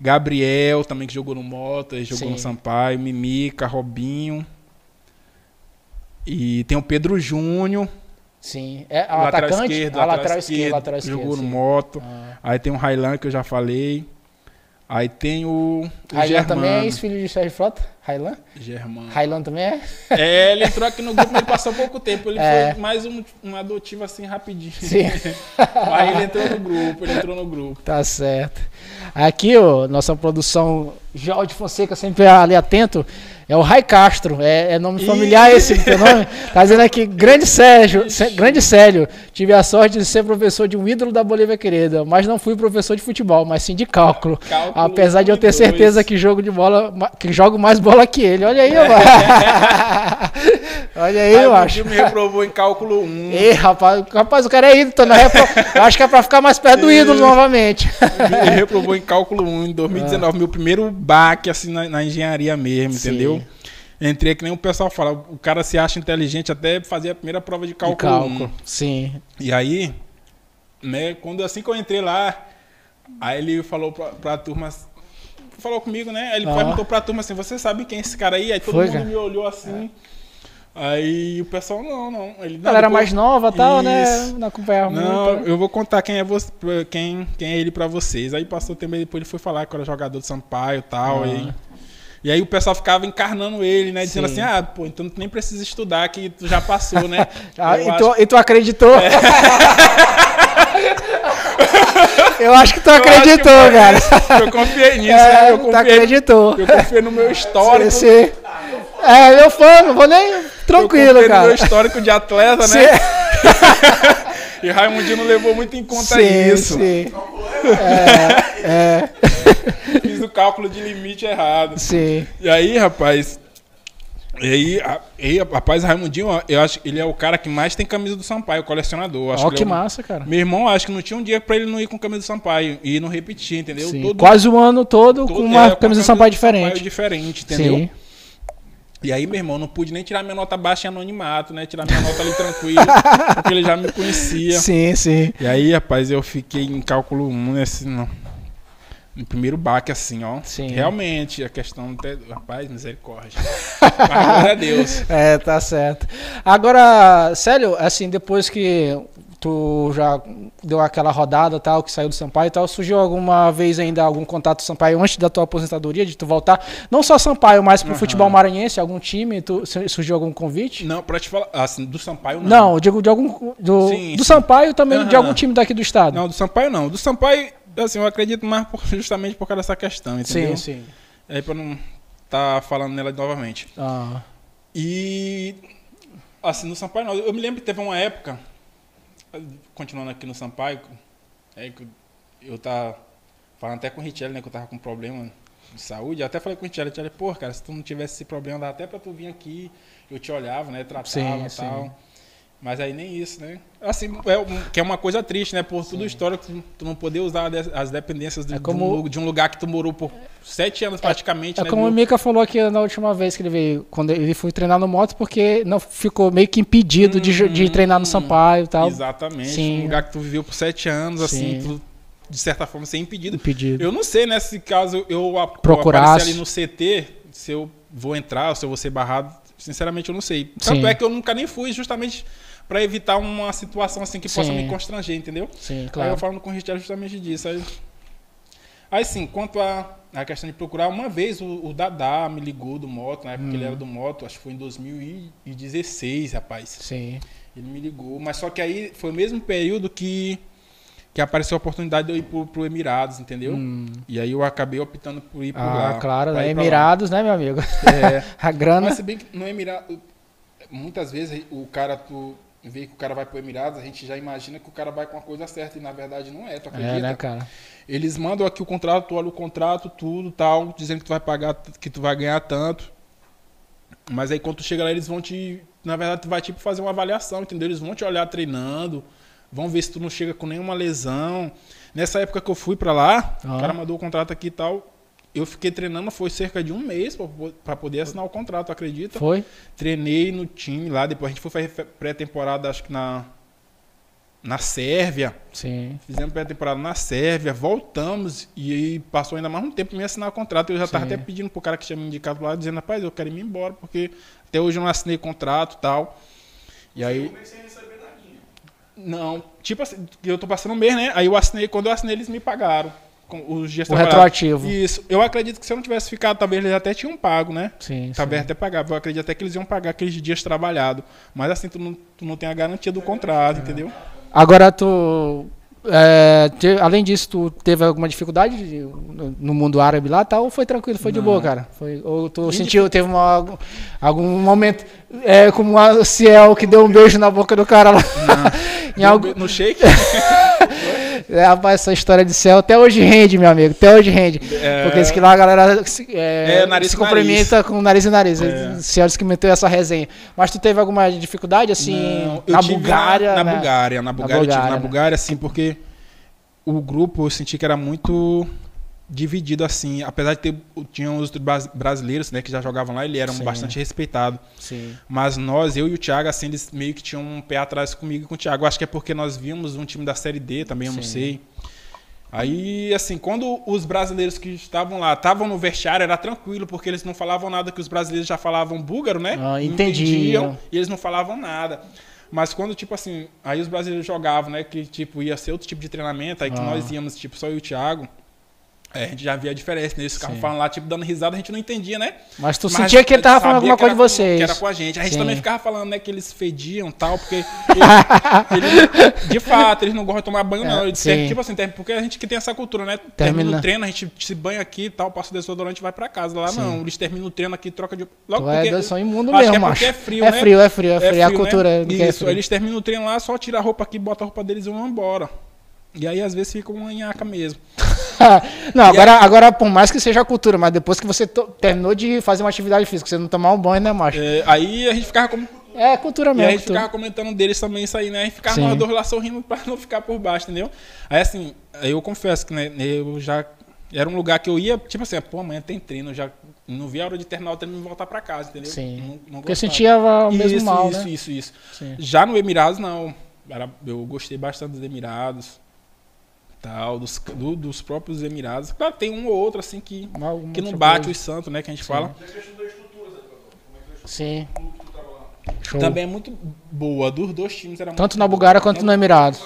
Gabriel também que jogou no Mota, jogou Sim. no Sampaio, Mimica, Robinho. E tem o Pedro Júnior, Sim. É o lateral atacante? esquerdo, a lateral esquerdo, lateral que esquerdo. jogou no sim. Moto. Ah. Aí tem o Railan que eu já falei. Aí tem o, o Railan também é ex-filho de Sérgio Frota? Railan? Germano. Railan também é? É, ele entrou aqui no grupo, mas passou pouco tempo. Ele É. foi mais um, um adotivo assim rapidinho. Sim. Aí ele entrou no grupo, ele entrou no grupo. Tá certo. Aqui, ó, nossa produção, Jorge Fonseca, sempre ali atento, é o Rai Castro. É, é nome Ih. familiar esse, teu nome? Tá dizendo aqui, grande Sérgio, Sé- grande Célio, tive a sorte de ser professor de um ídolo da Bolívia querida, mas não fui professor de futebol, mas sim de cálculo. Cálculo Apesar de eu ter dois. certeza que jogo de bola, que jogo mais bola que ele. Olha aí, mano. Olha aí, Aí eu o acho. Gil me reprovou em cálculo 1. Ei, rapaz, rapaz, o cara é ídolo, na repro... eu acho que é pra ficar mais perto do ídolo novamente. Ele reprovou em cálculo 1 em 2019, meu primeiro baque assim na, na engenharia mesmo, Sim. entendeu? Entrei que nem o pessoal fala, o cara se acha inteligente até fazer a primeira prova de De cálculo, 1. cálculo. Sim. E aí, né, quando assim que eu entrei lá, aí ele falou pra, pra turma, falou comigo, né? Aí ele Ah. perguntou pra turma assim, você sabe quem é esse cara aí? Aí todo Foi, mundo cara? me olhou assim. Aí o pessoal, não, não. Ele, não, Ela era depois- mais nova e tal, né? Não acompanhava Não, muito. eu vou contar quem é você, quem, quem é ele pra vocês. Aí passou o tempo aí depois ele foi falar que eu era jogador de Sampaio e tal. Ah. E, aí o pessoal ficava encarnando ele, né? Dizendo Sim. assim, ah, pô, então tu nem precisa estudar que tu já passou, né? Ah, Eu e, acho- tu, e tu acreditou? eu acho que tu acreditou, eu acho que cara. Eu confiei nisso, É, né? Eu tu confiei, acreditou. eu confiei no meu histórico. Sim, sim. É, meu fã, não vou nem. eu Tranquilo, confiei no cara. meu histórico de atleta, Sim, né? E Raimundinho não levou muito em conta sim, isso. sim. É, é, Fiz o cálculo de limite errado. sim. E aí, rapaz, E aí, a, e, rapaz, Raimundinho, eu acho que ele é o cara que mais tem camisa do Sampaio, colecionador. Acho Ó, que, que é o- massa, cara. Meu irmão, acho que não tinha um dia pra ele não ir com camisa do Sampaio e não repetir, entendeu? Sim, Todo- Quase o ano todo, todo- com uma é, camisa a do Sampaio do diferente. diferente, entendeu? Sim. E aí, meu irmão, não pude nem tirar minha nota baixa em anonimato, né? Tirar minha nota ali tranquilo, porque ele já me conhecia. Sim, sim. E aí, rapaz, eu fiquei em cálculo 1, né? Assim, não. No primeiro baque, assim, ó. Sim. Realmente, a questão. Até, rapaz, misericórdia. Glória a Deus. É, tá certo. Agora, sério, assim, depois que tu já deu aquela rodada tal, que saiu do Sampaio e tal, surgiu alguma vez ainda algum contato do Sampaio antes da tua aposentadoria, de tu voltar? Não só Sampaio, mas pro Aham. futebol maranhense, algum time, tu, surgiu algum convite? Não, pra te falar, assim, do Sampaio não. Não, digo de algum. Do, Sim, do sim. Sampaio também, de Aham. algum time daqui do estado. Não, do Sampaio não. Do Sampaio, assim, eu acredito mais por- justamente por causa dessa questão, entendeu? sim, sim. Aí pra não tá falando nela novamente. Ah, E assim, no Sampaio não. Eu me lembro que teve uma época, continuando aqui no Sampaio, é que eu tava falando até com o Richelli, né, que eu tava com problema de saúde. Eu até falei com o Richelli, Richelli, pô, cara, se tu não tivesse esse problema, dava até pra tu vir aqui, eu te olhava, né, tratava e sim. Mas aí nem isso, né? Assim, é que é uma coisa triste, né? Por tudo histórico, tu, tu não poder usar de- as dependências de, É de como- um, de um lugar que tu morou por sete anos praticamente, É né? como o? Mika falou aqui na última vez que ele veio, quando ele foi treinar no moto, porque não ficou meio que impedido de, jo- de Hum, treinar no Sampaio e tal. Exatamente. Sim. Um lugar que tu viveu por sete anos, assim, Sim. tu, de certa forma, ser impedido. Impedido. Eu não sei, né, se caso eu, a- Procurasse. ali no CT, se eu vou entrar ou se eu vou ser barrado, sinceramente eu não sei. Tanto Sim. é que eu nunca nem fui, justamente para evitar uma situação assim que possa Sim. me constranger, entendeu? Sim, Aí claro. eu falando com o Richard justamente disso. Aí, aí sim, quanto a, a questão de procurar, uma vez o, o Dadá me ligou do moto, na época que ele Hum. era do moto, acho que foi em 2016, rapaz. Sim. Ele me ligou, mas só que aí foi o mesmo período que, que apareceu a oportunidade de eu ir pro, pro Emirados, entendeu? Hum. E aí eu acabei optando por ir por Ah, lá. claro, né? Emirados, né, meu amigo? É. A grana. Mas se bem que no Emirados, muitas vezes o cara, tu vê que o cara vai pro Emirados, a gente já imagina que o cara vai com a coisa certa e na verdade não é, tu acredita? É, né, cara? Eles mandam aqui o contrato, tu olha o contrato, tudo tal, dizendo que tu vai pagar, que tu vai ganhar tanto. Mas aí quando tu chega lá, eles vão te. Na verdade, tu vai tipo fazer uma avaliação, entendeu? Eles vão te olhar treinando, vão ver se tu não chega com nenhuma lesão. Nessa época que eu fui pra lá, Ah. o cara mandou o contrato aqui e tal. Eu fiquei treinando, foi cerca de um mês pra, pra poder assinar o contrato, acredita? Foi? Treinei no time lá, depois a gente foi fazer pré-temporada, acho que na, na Sérvia. Sim. Fizemos pré-temporada na Sérvia, voltamos e aí passou ainda mais um tempo pra me assinar o contrato. Eu já tava Sim. até pedindo pro cara que tinha me indicado lá, dizendo, rapaz, eu quero ir embora, porque até hoje eu não assinei contrato e tal. E aí. Não, tipo assim, eu tô passando um mês, né? Aí eu assinei, quando eu assinei, eles me pagaram. Com os dias O retroativo. Isso. Eu acredito que se eu não tivesse ficado, talvez eles até tinham pago, né? Sim, Talvez sim. até pagava. Eu acredito até que eles iam pagar aqueles dias trabalhados. Mas assim, tu não, tu não tem a garantia do contrato, entendeu? Agora tu. é, te- além disso, tu teve alguma dificuldade de- no, no mundo árabe lá tal, ou foi tranquilo, foi de Não. boa, cara? Foi, ou tu sentiu, teve uma, algum, algum momento é, como a Ciel que deu um beijo na boca do cara lá? em algum, No shake? é, rapaz, essa história de Ciel até hoje rende, meu amigo, até hoje rende. É. Porque diz que lá a galera se, é, É, nariz se cumprimenta com nariz e nariz. É. Ciel disse que meteu essa resenha. Mas tu teve alguma dificuldade, assim, Não, na Bulgária? Na, né? Bulgária, na Bulgária, eu tive Bulgária, na né? Bulgária, assim, porque o grupo eu senti que era muito dividido, assim. Apesar de ter. Tinham os bras- brasileiros, né, que já jogavam lá, eles eram Sim. bastante respeitados. Sim. Mas nós, eu e o Thiago, assim, eles meio que tinham um pé atrás comigo e com o Thiago. Acho que é porque nós vimos um time da Série D também, eu não Sim. sei. Aí, assim, quando os brasileiros que estavam lá estavam no vestiário, era tranquilo, porque eles não falavam nada, que os brasileiros já falavam búlgaro, né? Ah, entendiam. e eles não falavam nada. Mas quando, tipo assim, aí os brasileiros jogavam, né? Que, tipo, ia ser outro tipo de treinamento, aí que Ah. nós íamos, tipo, só eu e o Thiago, é, a gente já via a diferença, né? Ficavam Sim. falando lá, tipo, dando risada, a gente não entendia, né? Mas tu Mas sentia que ele tava falando alguma coisa de vocês. Que era com a gente. A gente Sim. também ficava falando, né, que eles fediam e tal, porque eles, eles- de fato, eles não gostam de tomar banho, não. É, Eles têm- tipo assim, porque a gente que tem essa cultura, né? Termina Termina. o treino, a gente se banha aqui e tal, passa o desodorante e vai pra casa. Lá Sim. não, eles terminam o treino aqui, troca de. Logo Tu é, são imundo mesmo, é porque é frio, é né? frio, é frio, é frio. É a né? cultura é Isso, frio. eles terminam o treino lá, só tira a roupa aqui, bota a roupa deles e vão embora. E aí, às vezes, fica uma nhaca mesmo. não, agora, agora, por mais que seja a cultura, mas depois que você terminou de fazer uma atividade física, você não tomar um banho, né, macho? É, aí a gente ficava como. É, cultura mesmo. E a gente ficava comentando deles também isso aí, né? Gente ficava numa dor lá sorrindo pra não ficar por baixo, entendeu? Aí assim, eu confesso que né, eu já. Era um lugar que eu ia, tipo assim, pô, amanhã tem treino, eu já não via a hora de terminar o treino e voltar para casa, entendeu? Sim. Não, não Porque sentia o mesmo isso, mal, isso, né? Isso, isso, isso. Já no Emirados, não. Era, eu gostei bastante dos Emirados tal, dos, do, dos próprios Emirados. Claro, tem um ou outro assim que, que não bate coisa. os santos, né? Que a gente Sim. fala. Sim. Show. Também é muito boa. Dos dois times era Tanto na Bulgária quanto no Emirados.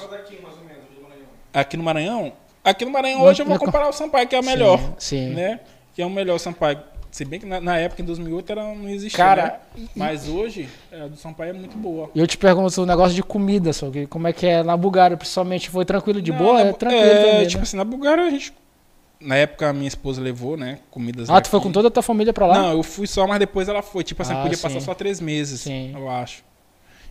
Aqui no Maranhão? Aqui no Maranhão hoje eu vou comparar o Sampaio, que é o melhor. Sim. sim. Né? Que é o melhor Sampaio. Se bem que na, na, época, em 2008, era, não existia, Cara, né? Mas hoje, a do Sampaio é muito boa. E eu te pergunto o um negócio de comida, só que como é que é na Bulgária, principalmente? Foi tranquilo de não, boa? Na, é tranquilo é, também, tipo né? assim, na Bulgária a gente... Na época, a minha esposa levou, né, comidas Ah, daqui. tu foi com toda a tua família pra lá? Não, eu fui só, mas depois ela foi. Tipo assim, ah, podia sim. passar só três meses, sim. eu acho.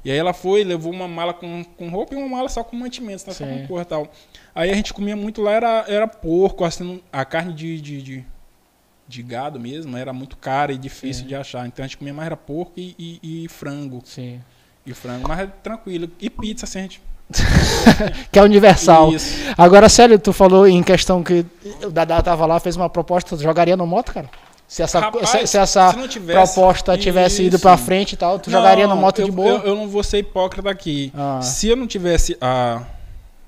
E aí ela foi, levou uma mala com, com roupa e uma mala só com mantimentos, né, só com cor e tal. Aí a gente comia muito lá, era, era porco, assim, a carne de, de, de de gado mesmo era muito cara e difícil Sim. de achar. Então a gente comia mais era porco e, e, e frango. Sim. E frango, mas é tranquilo. E pizza, assim, a gente. que é universal. Isso. Agora, sério, tu falou em questão que o Dadá tava lá, fez uma proposta, jogaria no moto, cara? Se essa, Rapaz, se, se essa se tivesse, proposta tivesse isso. ido pra frente e tal, tu não, jogaria no moto eu, de boa? Eu, eu, não vou ser hipócrita aqui. Ah. Se eu não tivesse a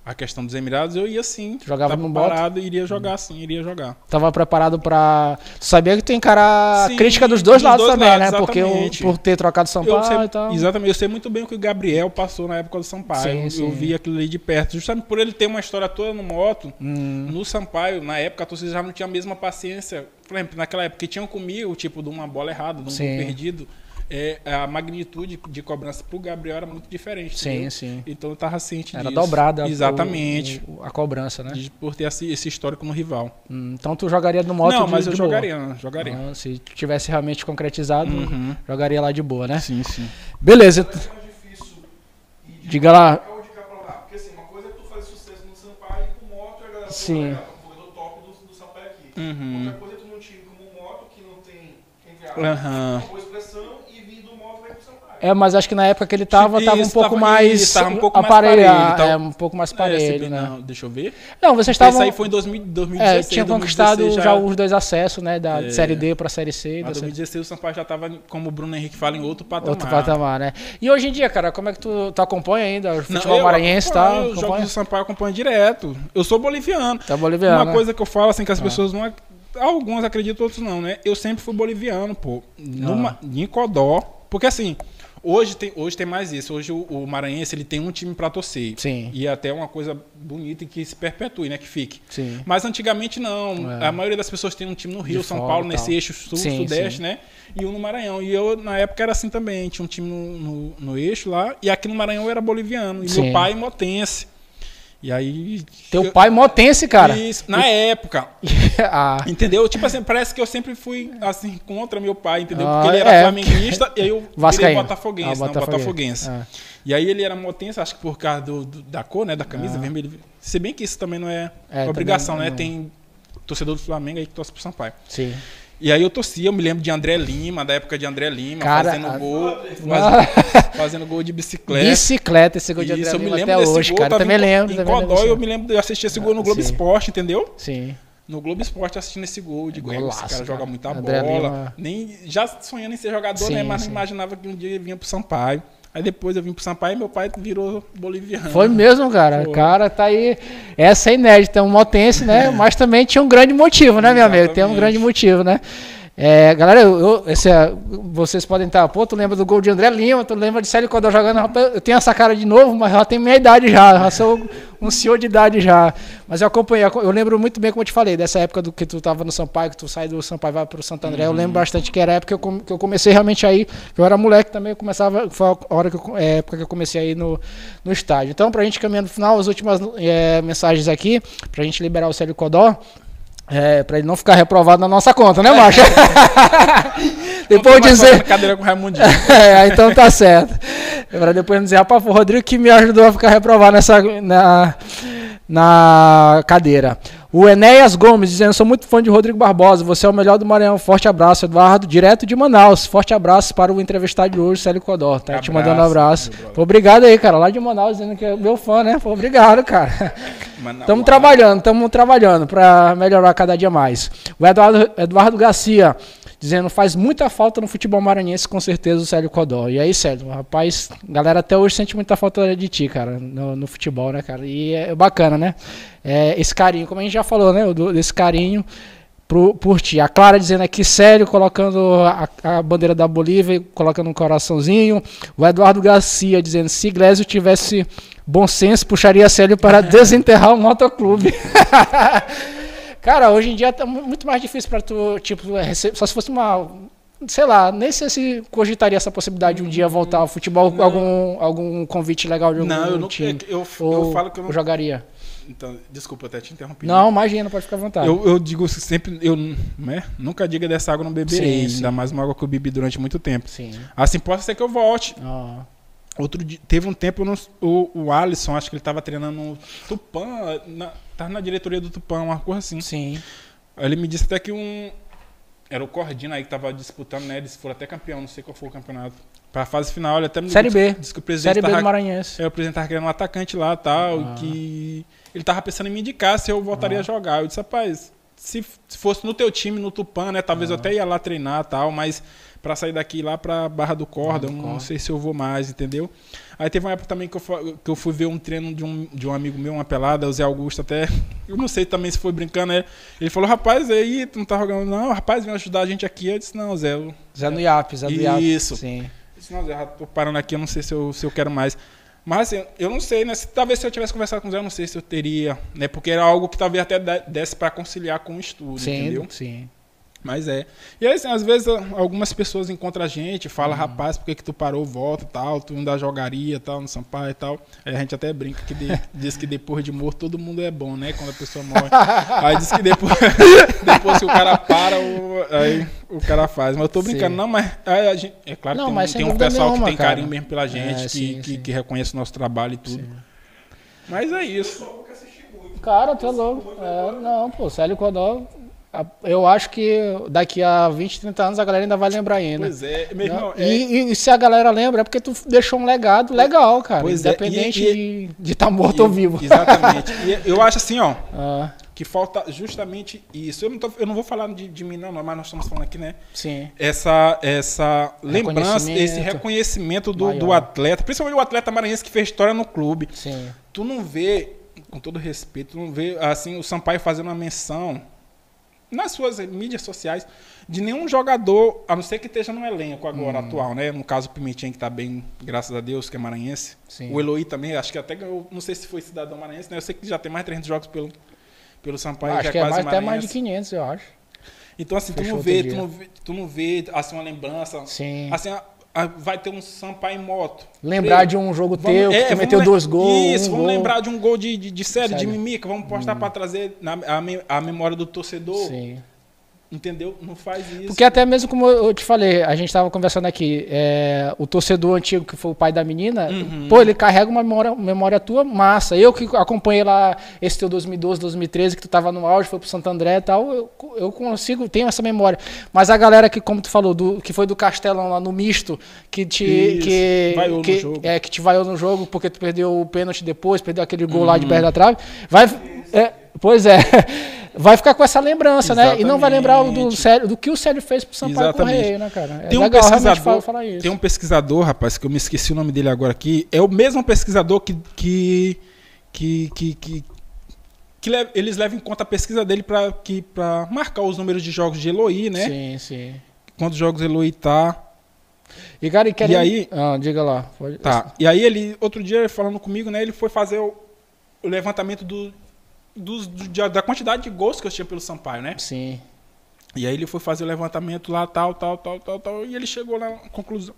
a questão dos Emirados, eu ia sim. Jogava no parado, iria jogar sim, iria jogar. Tava preparado para Tu sabia que tem cara sim, crítica dos dois dos lados dois também, lados, né? Porque eu, por ter trocado Sampaio sei, e tal. Exatamente, eu sei muito bem o que o Gabriel passou na época do Sampaio. Sim, eu, sim. eu vi aquilo ali de perto. Justamente por ele ter uma história toda no moto, hum. no Sampaio, na época a torcida já não tinha a mesma paciência. Por exemplo, naquela época que tinham comigo, tipo, de uma bola errada, de um gol perdido é, a magnitude de cobrança para o Gabriel era muito diferente. Sim, entendeu? sim. Então eu estava ciente era disso. Era dobrada Exatamente. O, o, a cobrança, né? De, por ter esse, esse, histórico no rival. Hum, então tu jogaria no moto Não, de, mas eu jogaria, boa. jogaria. Ah, se tivesse realmente concretizado, uhum. jogaria lá de boa, né? Sim, sim. Beleza. Diga lá. Porque assim, uma coisa é tu fazer sucesso no Sampaio e com moto a galera Sim. do top do, do Sampaio aqui. Uhum. Outra coisa é tu num time como moto que não tem, entre aspas, uhum. uma boa expressão é, mas acho que na época que ele tava, tava um pouco mais tava um pouco aparelho, mais parelho, então... é, um pouco mais parelho, é, né? Não, deixa eu ver. Não, vocês estavam... Esse aí foi em 2016. É, tinha conquistado já... já... os dois acessos, né, da é. Série D para Série C. Em 2016 o Sampaio já tava, como o Bruno Henrique fala, em outro patamar. Outro patamar, né? E hoje em dia, cara, como é que tu, tu acompanha ainda o futebol não, maranhense e tal? Eu jogo do Sampaio acompanho direto. Eu sou boliviano. Tá boliviano, Uma né? coisa que eu falo, assim, que as ah. pessoas não... Alguns acreditam, outros não, né? Eu sempre fui boliviano, pô. Numa, ah. Em Codó. Porque assim... Hoje tem, hoje tem mais isso. Hoje o, o Maranhense ele tem um time para torcer. Sim. E é até uma coisa bonita e que se perpetue, né? Que fique. Sim. Mas antigamente não. É. A maioria das pessoas tem um time no Rio, De São Paulo, nesse eixo sul-sudeste, né? E um no Maranhão. E eu, na época, era assim também. Tinha um time no, no, no eixo lá. E aqui no Maranhão eu era boliviano. E sim. meu pai motense. E aí. Teu eu, pai motense, cara. Isso, na época. ah. Entendeu? Tipo assim, parece que eu sempre fui assim contra meu pai, entendeu? Porque ah, ele era é. flamenguista e aí eu virei botafoguense, ah, não, botafoguense. Ah. E aí ele era motense, acho que por causa do, do da cor, né, da camisa ah. vermelha. Se bem que isso também não é, é obrigação, né? Tem torcedor do Flamengo aí que torce pro Sampaio. Sim. E aí eu torcia, eu me lembro de André Lima, da época de André Lima, Cara, fazendo a... gol, fazendo, fazendo, gol de bicicleta. Bicicleta, esse gol de André Lima até hoje, gol, cara. Também lembro. Em também Codó, eu me lembro de assistir esse gol no Globo sim. Esporte, entendeu? Sim. No Globo Esporte assistindo esse gol de gol. Esse cara joga muita André bola. Lima. Nem, já sonhando em ser jogador, sim, né? Mas sim. não imaginava que um dia ele vinha pro Sampaio. Aí depois eu vim pro Sampaio e meu pai virou boliviano. Foi mesmo, cara. O cara tá aí. Essa é inédita, um motense, né? Mas também tinha um grande motivo, né, meu amigo? Tem um grande motivo, né? É, galera, eu, eu, esse, é, vocês podem estar, pô, tu lembra do gol de André Lima, tu lembra de Célio Codó jogando, eu tenho essa cara de novo, mas já tenho minha idade já, já sou um senhor de idade já. Mas eu acompanhei, eu lembro muito bem, como eu te falei, dessa época do que tu estava no Sampaio, que tu sai do Sampaio e vai pro Santo André, uhum. eu lembro bastante que era a época que eu, que eu comecei realmente aí, eu era moleque também, eu começava, foi a hora que eu, é, época que eu comecei aí no, no estádio. Então, pra gente caminhando no final, as últimas é, mensagens aqui, pra gente liberar o Célio Codó, é, pra ele não ficar reprovado na nossa conta, né, Marcha? depois dizer. Cadeira com o Raimundinho. é, então tá certo. Pra depois dizer, rapaz, foi o Rodrigo que me ajudou a ficar reprovado nessa, na, na cadeira. O Enéas Gomes dizendo: sou muito fã de Rodrigo Barbosa. Você é o melhor do Maranhão. Forte abraço, Eduardo. Direto de Manaus. Forte abraço para o entrevistado de hoje, Célio Codó. Tá te Abraço, mandando um abraço. obrigado aí, cara. Lá de Manaus, dizendo que é meu fã, né? Pô, obrigado, cara. Estamos trabalhando, estamos trabalhando para melhorar cada dia mais. O Eduardo, Eduardo Garcia dizendo faz muita falta no futebol maranhense, com certeza, o Célio Codó. E aí, Célio, rapaz, galera até hoje sente muita falta de ti, cara, no, no futebol, né, cara? E é bacana, né? É, esse carinho, como a gente já falou, né? Desse carinho pro, por ti. A Clara dizendo aqui, Célio, colocando a, a bandeira da Bolívia, colocando um coraçãozinho. O Eduardo Garcia dizendo, se Iglesias tivesse bom senso, puxaria Célio para desenterrar o motoclube. Cara, hoje em dia tá mu- muito mais difícil para tu, tipo, receber, só se fosse uma, sei lá, nem sei se cogitaria essa possibilidade de um dia voltar ao futebol, Não. algum, algum convite legal de algum Não, eu não. time. Eu, eu, Ou falo que eu não. jogaria. Então, desculpa, eu até te interrompi. Não, imagina, pode ficar à vontade. Eu, eu digo sempre, eu né, nunca diga dessa água não beberei, Sim, ainda sim. mais uma água que eu bebi durante muito tempo. Sim. Assim, pode ser que eu volte. Ó, Outro dia, teve um tempo, eu não- o, o Alisson, acho que ele tava treinando no Tupã, na, tava na diretoria do Tupã, uma coisa assim. sim. Aí ele me disse até que um. Era o Cordina aí que tava disputando, né? Eles foram até campeão, não sei qual foi o campeonato. Pra fase final, ele até me Série disse, B. disse que o presidente Série B tava, do Maranhense. é, o presidente tava querendo um atacante lá tal, Ah. que ele tava pensando em me indicar se eu voltaria Ah. a jogar. Eu disse, rapaz, se, se fosse no teu time, no Tupã, né? Talvez eu Ah. até ia lá treinar tal, mas pra sair daqui lá pra Barra do Corda, Barra do eu não Corda. sei se eu vou mais, entendeu? Aí teve uma época também que eu, que eu fui ver um treino de um, de um amigo meu, uma pelada, o Zé Augusto até. Eu não sei também se foi brincando, né? Ele falou, rapaz, aí, tu não tá jogando, não, rapaz, vem ajudar a gente aqui. Eu disse, não, Zé, eu Zé do Iap, Zé do Iap. Isso. Sim. eu disse, não, Zé, já tô parando aqui, eu não sei se eu, se eu quero mais. Mas assim, eu não sei, né? Se, talvez se eu tivesse conversado com o Zé, eu não sei se eu teria, né? Porque era algo que talvez até de- desse pra conciliar com o estudo, Sim, entendeu? sim. Mas é. E aí, assim, às vezes, algumas pessoas encontram a gente, Uhum. falam, rapaz, por que, que tu parou, volta e tal, tu ainda jogaria tal, no Sampaio e tal. Aí a gente até brinca que de- diz que depois de morto todo mundo é bom, né? Quando a pessoa morre. aí diz que depois, depois que o cara para, o, aí o cara faz. Mas eu tô brincando, Sim. não, mas aí a gente, é claro Não, que tem, um- tem um pessoal nenhuma, que tem cara. carinho mesmo pela gente, É, que, sim, que, sim. que reconhece o nosso trabalho e tudo. Sim. Mas é isso. Cara, tu é louco. É, não, pô, Célio Codó, eu acho que daqui a 20, 30 anos a galera ainda vai lembrar ainda. Pois é, meu irmão, Não, é- e, e se a galera lembra, é porque tu deixou um legado legal, cara. Pois é, independente e- de estar morto ou vivo. Exatamente. E eu acho assim, ó. Ah, que falta justamente isso. Eu não, tô- eu não vou falar de, de mim, não, não, mas nós estamos falando aqui, né? sim. Essa, essa lembrança, esse Reconhecimento do, do atleta, principalmente o atleta maranhense que fez história no clube. Sim. Tu não vê, com todo respeito, tu não vê assim o Sampaio fazendo uma menção nas suas mídias sociais de nenhum jogador, a não ser que esteja no elenco agora Hum. atual, né? No caso o Pimentinha que tá bem, graças a Deus, que é maranhense. Sim. O Eloy também, acho que até ganhou, não sei se foi cidadão maranhense, né? Eu sei que já tem mais de 300 jogos pelo pelo Sampaio, acho já que é é quase mais, até mais maranhense. de 500, eu acho. Então, assim, tu não, vê, tu, não vê, tu não vê, assim, uma lembrança. Sim. Assim, a- vai ter um Sampaio em moto. Lembrar de um jogo Vamos- teu, que é, vamos meteu dois gols. Isso, um vamos gol. lembrar de um gol de, de, de série, de Sério. Hum. mimica. Vamos postar pra trazer na, a, a memória do torcedor. Sim. Entendeu? Não faz isso. Porque até mesmo como eu te falei, a gente estava conversando aqui, é, o torcedor antigo que foi o pai da menina, Uhum. pô, ele carrega uma memória, memória tua massa. Eu que acompanhei lá esse teu 2012, 2013, que tu tava no auge, foi pro Santo André e tal, eu, eu consigo, tenho essa memória. Mas a galera que, como tu falou, do, que foi do Castelão lá no misto, que te, Isso, que, vaiou no que, jogo. É, que te vaiou no jogo porque tu perdeu o pênalti depois, perdeu aquele gol lá Uhum. de perto da trave, vai... é, pois é, vai ficar com essa lembrança, né? E não vai lembrar do, Exatamente. Célio, do que o Célio fez pro Sampaio Exatamente. Correia, né, cara? É Tem um legal pesquisador, falar, isso. tem um pesquisador, rapaz, que eu me esqueci o nome dele agora aqui. É o mesmo pesquisador que que que que, que, que le- eles levam em conta a pesquisa dele para marcar os números de jogos de Eloy, né? Sim, sim. Quantos jogos Eloy tá? E, cara, e, querendo... aí- Ah, diga lá. Pode... Tá. E aí ele outro dia falando comigo, né? Ele foi fazer o, o levantamento do, dos- do- de- da quantidade de gols que eu tinha pelo Sampaio, né? Sim. E aí ele foi fazer o levantamento lá, tal, tal, tal, tal, tal, e ele chegou na conclusão,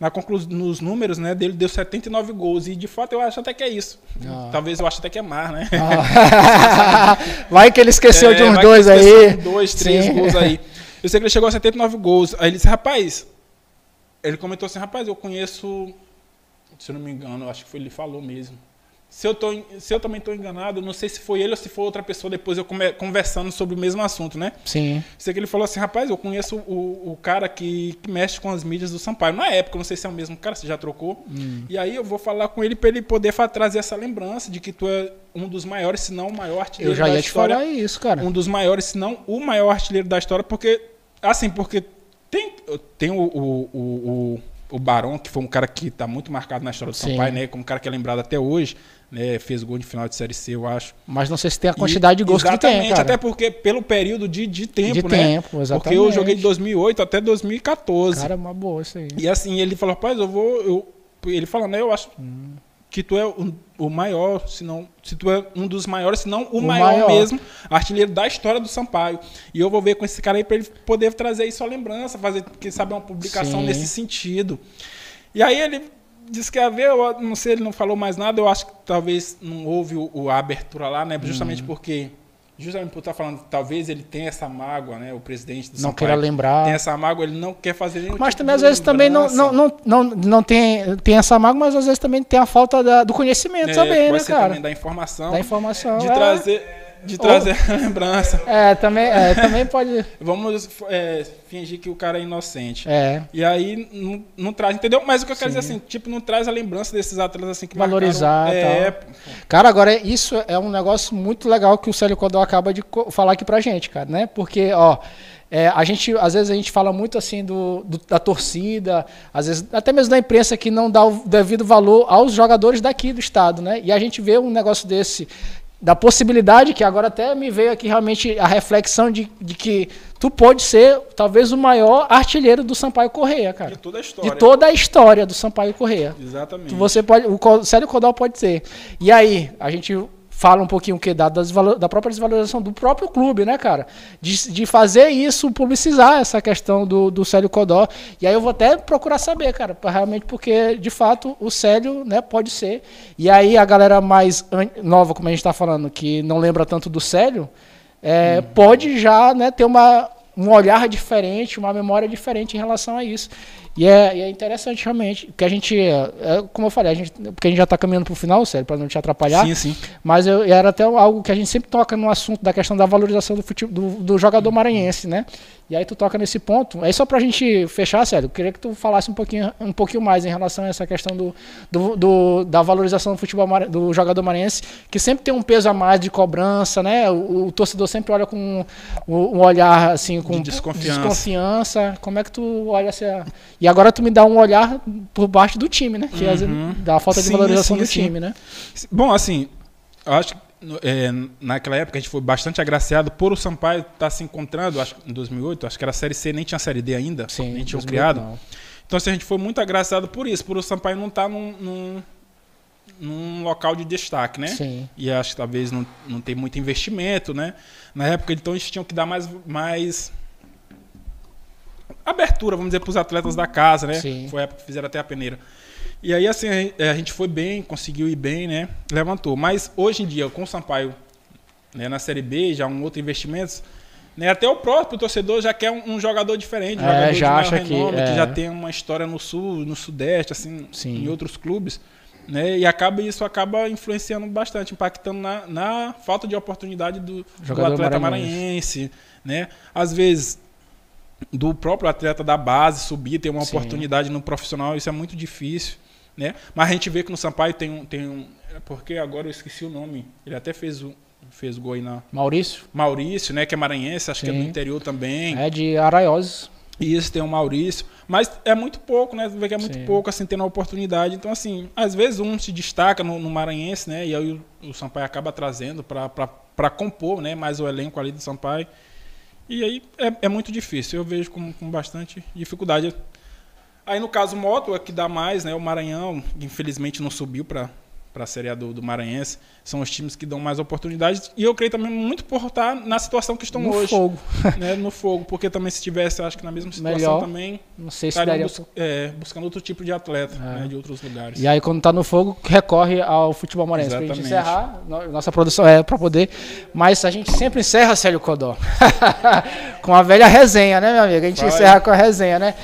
na conclusão, nos números, né, dele deu 79 gols, e de fato eu acho até que é isso. Ah. Talvez eu acho até que é mais, né? Ah. Vai que ele esqueceu É, de uns dois aí. Dois, três Sim. gols aí. Eu sei que ele chegou a 79 gols. Aí ele disse, rapaz, ele comentou assim, rapaz, eu conheço, se eu não me engano, acho que foi ele que falou mesmo. Se eu, tô, se eu também estou enganado, não sei se foi ele ou se foi outra pessoa depois eu come- conversando sobre o mesmo assunto, né? Sim. Sei que ele falou assim, rapaz, eu conheço o, o cara que, que mexe com as mídias do Sampaio. Na época, não sei se é o mesmo cara, se já trocou. Hum. E aí eu vou falar com ele para ele poder trazer essa lembrança de que tu é um dos maiores, se não o maior artilheiro Eu já da ia te história. falar isso, cara. Um dos maiores, se não o maior artilheiro da história, porque, assim, porque tem, tem o, o, o, o, o Barão, que foi um cara que está muito marcado na história do. Sampaio, né? Como um cara que é lembrado até hoje, né? Fez gol de final de Série C, eu acho. Mas não sei se tem a quantidade E- de gols que exatamente, tem, cara. até porque pelo período de, de tempo, De né? tempo, exatamente. Porque eu joguei de 2008 até 2014. Cara, é uma boa isso aí. E assim, ele falou, rapaz, eu vou. Eu, ele falou, né, eu acho que tu é o, o maior, se não. Se tu é um dos maiores, se não o, O maior, maior. mesmo, artilheiro da história do Sampaio. E eu vou ver com esse cara aí pra ele poder trazer isso à lembrança, fazer, quem sabe, uma publicação Sim. nesse sentido. E aí ele disse que ia ver, eu não sei, ele não falou mais nada, eu acho que talvez não houve o, o- a abertura lá, né? Justamente Uhum. porque. Justamente por estar falando, talvez ele tenha essa mágoa, né? O presidente do Não queira lembrar. tem essa mágoa, ele não quer fazer nenhum Mas tipo também, às vezes, também não, não, não, não, não tem, tem essa mágoa, mas às vezes também tem a falta da- do conhecimento É, também, né, cara? também da informação, Da informação. de é. trazer, de trazer a lembrança. É, também, é, também pode. Vamos é, fingir que o cara é inocente. É. E aí não, não traz, entendeu? Mas o que eu quero Sim. dizer assim, tipo, não traz a lembrança desses atletas assim que Valorizar marcaram, é, tal. Cara, agora isso é um negócio muito legal que o Célio Codó acaba de falar aqui pra gente, cara, né? Porque, ó, é, a gente, às vezes a gente fala muito assim do, do- da torcida, às vezes até mesmo da imprensa que não dá o devido valor aos jogadores daqui do estado, né? E a gente vê um negócio desse da possibilidade que agora até me veio aqui realmente a reflexão de, de que tu pode ser talvez o maior artilheiro do Sampaio Correia, cara. de toda a história. De toda a história do Sampaio Correia. Exatamente. Você pode, o Célio Codal pode ser. E aí, a gente fala um pouquinho o que da, da própria desvalorização do próprio clube, né, cara? De, de fazer isso, publicizar essa questão do, do Célio Codó. E aí eu vou até procurar saber, cara, realmente porque de fato o Célio, né, pode ser. E aí a galera mais nova, como a gente tá falando, que não lembra tanto do Célio, é, pode já, né, ter uma um olhar diferente, uma memória diferente em relação a isso. E é, e é interessante realmente, porque a gente, é, é, como eu falei, a gente, porque a gente já está caminhando para o final, sério, para não te atrapalhar. Sim, sim. Mas eu, era até algo que a gente sempre toca no assunto da questão da valorização do, fute- do, do jogador maranhense, né? E aí tu toca nesse ponto. Aí só pra gente fechar, sério, eu queria que tu falasse um pouquinho, um pouquinho mais em relação a essa questão do, do, do- da valorização do futebol do jogador maranhense, que sempre tem um peso a mais de cobrança, né? O, o torcedor sempre olha com um, olhar assim, com De desconfiança. desconfiança. Como é que tu olha essa. E agora tu me dá um olhar por baixo do time, né? Que às vezes Uhum. dá falta de Sim, valorização sim, do sim. time, né? Bom, assim, eu acho que é, naquela época a gente foi bastante agraciado por o Sampaio estar se encontrando, acho que em 2008, acho que era a Série C, nem tinha Série D ainda, nem tinham 2008 criado. não. Então assim, a gente foi muito agraciado por isso, por o Sampaio não estar num, num, num local de destaque, né? Sim. E acho que talvez não, não tem muito investimento, né? Na época, então, eles tinham que dar mais, mais abertura, vamos dizer, para os atletas da casa, né? Sim. Foi a época que fizeram até a peneira. E aí, assim, a gen- a gente foi bem, conseguiu ir bem, né? Levantou. Mas hoje em dia, com o Sampaio né, na Série B, já um outro investimento, né, até o próprio torcedor já quer um, um jogador diferente, um É, jogador já acha que- renome, que, é. já tem uma história no Sul, no Sudeste, assim, Sim. em outros clubes. Né, e acaba isso acaba influenciando bastante, impactando na, na falta de oportunidade do, do atleta maranhense. maranhense, né? Às vezes do próprio atleta da base subir, ter uma Sim. oportunidade no profissional, isso é muito difícil, né? Mas a gente vê que no Sampaio tem um, tem um porque agora eu esqueci o nome, ele até fez o fez gol aí na Maurício? Maurício, né, que é maranhense, acho que é do Sim. interior também. É de Araioses. E isso tem o Maurício. Mas é muito pouco, né? Você vê que é muito Sim. pouco, assim, tendo a oportunidade. Então, assim, às vezes um se destaca no, no Maranhense, né? E aí o, o Sampaio acaba trazendo para compor, né? Mais o elenco ali do Sampaio. E aí é, é muito difícil. Eu vejo com, com bastante dificuldade. Aí, no caso, Moto é que dá mais, né? O Maranhão, infelizmente, não subiu para para a Série A do, do Maranhense. São os times que dão mais oportunidades. E eu creio também muito por estar na situação que estão no hoje fogo. né, no fogo, porque também se tivesse, acho que na mesma situação Melhor. também, Não sei se daria. bus- é, buscando outro tipo de atleta, É. né, de outros lugares. E aí, quando tá no fogo, recorre ao futebol maranhense. Pra gente encerrar, no- nossa produção é pra poder. Mas a gente sempre encerra, Célio Codó. com a velha resenha, né, meu amigo? A gente aí. encerra com a resenha, né?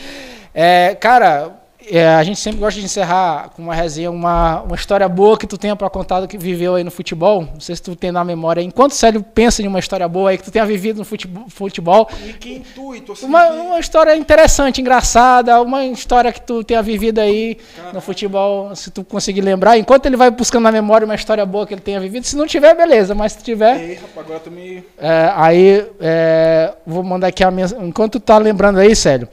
É, cara, é, a gente sempre gosta de encerrar com uma resenha, uma, uma história boa que tu tenha para contar do que viveu aí no futebol. Não sei se tu tem na memória. Enquanto o Célio pensa em uma história boa aí que tu tenha vivido no futebol, futebol E que intuito, assim, uma, uma história interessante, engraçada, uma história que tu tenha vivido aí no futebol, se tu conseguir lembrar. Enquanto ele vai buscando na memória uma história boa que ele tenha vivido, se não tiver, beleza, mas se tiver, Ei, rapaz, agora tu me... é, aí é, vou mandar aqui a mensagem. Enquanto tu tá lembrando aí, Célio.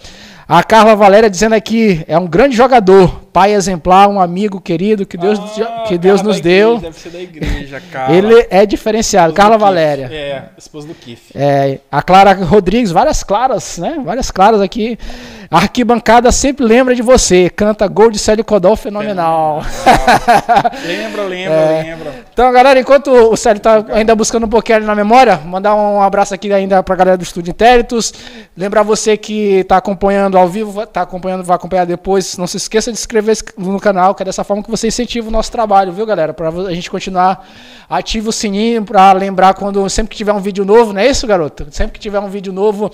A Carla Valéria dizendo aqui, é um grande jogador, pai exemplar, um amigo querido que Deus, Ah, que Deus nos deu. igreja, Deve ser da igreja, cara. Ele é diferenciado. Esposa Carla. Valéria. É, esposa do Kiff. É, a Clara Rodrigues, várias claras, né? Várias claras aqui. A arquibancada sempre lembra de você. Canta gol de Célio Codol fenomenal. Lembra, lembra, É. lembra. Então, galera, enquanto o Célio tá ainda buscando um pouquinho ali na memória, mandar um abraço aqui ainda pra galera do Estúdio Interitos. Lembrar você que tá acompanhando ao vivo, tá acompanhando, vai acompanhar depois. Não se esqueça de se inscrever no canal, que é dessa forma que você incentiva o nosso trabalho, viu, galera? Pra a gente continuar ativa o sininho pra lembrar quando sempre que tiver um vídeo novo, não é isso, garoto? Sempre que tiver um vídeo novo,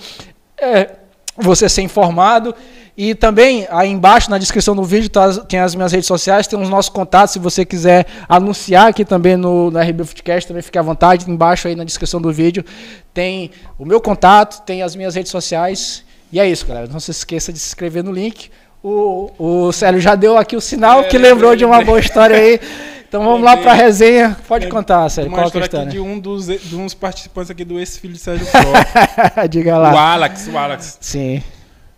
é, você ser informado. E também aí embaixo na descrição do vídeo tá tem as minhas redes sociais, tem os nossos contatos. Se você quiser anunciar aqui também no, no RB Footcast, também fique à vontade. Embaixo aí na descrição do vídeo tem o meu contato, tem as minhas redes sociais. E é isso, galera. Não se esqueça de se inscrever no link. O, o Célio já deu aqui o sinal É, que lembrou de uma boa história aí. Então vamos lá para a resenha. Pode Lembrei contar. Uma Qual que é a aqui história? de um dos, de uns participantes aqui do ex-filho de Sérgio Pro. Diga o lá. Alex, o Alex. Sim,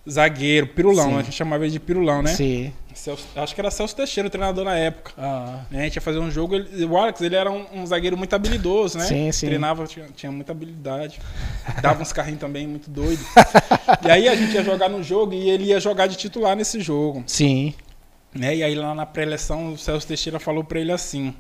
Zagueiro, pirulão, Sim. a gente chamava ele de pirulão, né? sim. Celso- acho que era Celso Teixeira, o treinador na época. Ah, A gente ia fazer um jogo, ele- o Alex, ele era um, um zagueiro muito habilidoso, né? Sim, sim. Treinava, tinha, tinha muita habilidade. Dava uns carrinhos também muito doido. e aí a gente ia jogar no jogo e ele ia jogar de titular nesse jogo. sim. Né? E aí lá na pré-eleção o Celso Teixeira falou pra ele assim.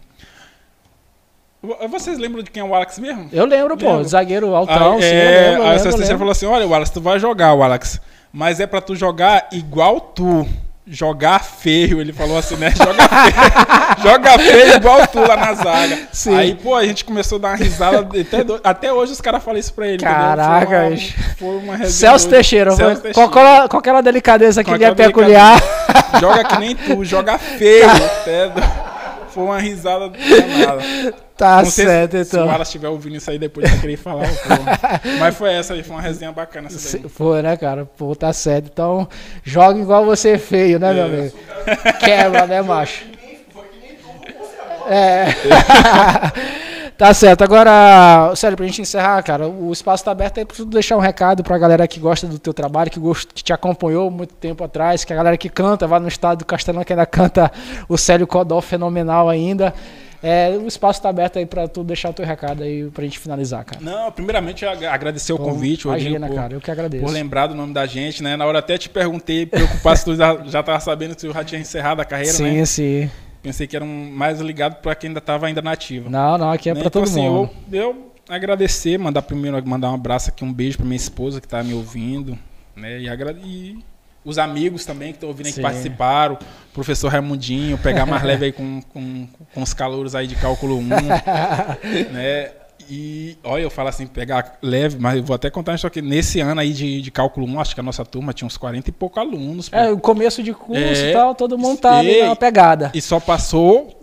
Vo- Vocês lembram de quem é o Alex mesmo? Eu lembro, pô. Lembro. Zagueiro altão, aí, sim, é, eu lembro, eu aí o Celso Teixeira falou assim: olha, Wallace, tu vai jogar, o Alex. Mas é pra tu jogar igual tu. Jogar feio, ele falou assim, né? Joga feio, joga feio igual tu lá na zaga. Sim. Aí, pô, a gente começou a dar uma risada. Até, do- até hoje os caras falam isso pra ele. entendeu? Caraca, Foi bicho. uma, foi uma Celso. Teixeira, Celso foi- Teixeira. com aquela, com aquela delicadeza que lhe é aquela peculiar. Joga que nem tu, joga feio. até do- Foi uma risada danada. Tá Não sei se- certo, se, então. o Wallace estiver ouvindo isso aí depois vai querer falar. pô. Mas foi essa aí, foi uma resenha bacana essa Se- daí. Foi, né, cara? Pô, tá certo. Então, joga igual você é feio, né, meu Isso. amigo? Quebra, né, macho? É. tá certo. Agora, sério, pra gente encerrar, cara, o espaço tá aberto aí pra tu deixar um recado pra galera que gosta do teu trabalho, que, gost... que te acompanhou muito tempo atrás, que a galera que canta, vai no estado do Castelão que ainda canta o Célio Codó fenomenal ainda. É, o espaço tá aberto aí pra tu deixar o teu recado aí pra gente finalizar, cara. Não, primeiramente agradecer o convite, Rodrigo, Imagina, por, cara, eu que agradeço. por lembrar do nome da gente, né? Na hora até te perguntei, preocupado se tu já, já tava sabendo se eu já tinha encerrado a carreira, sim, né? sim. Pensei que era um mais ligado pra quem ainda tava ainda nativo. Não, não, aqui é Né? pra Então, todo assim, mundo. Eu, eu agradecer, mandar primeiro mandar um abraço aqui, um beijo pra minha esposa que tá me ouvindo, né? E, agra- e os amigos também que estão ouvindo aí, que participaram, professor Raimundinho, pegar mais leve aí com, com, com os calouros aí de cálculo 1, né? E olha, eu falo assim, pegar leve, mas eu vou até contar isso aqui. Nesse ano aí de, de cálculo 1, acho que a nossa turma tinha uns 40 e poucos alunos. pô. É, o começo de curso É. e tal, todo mundo tá ali Ei. na pegada. E só passou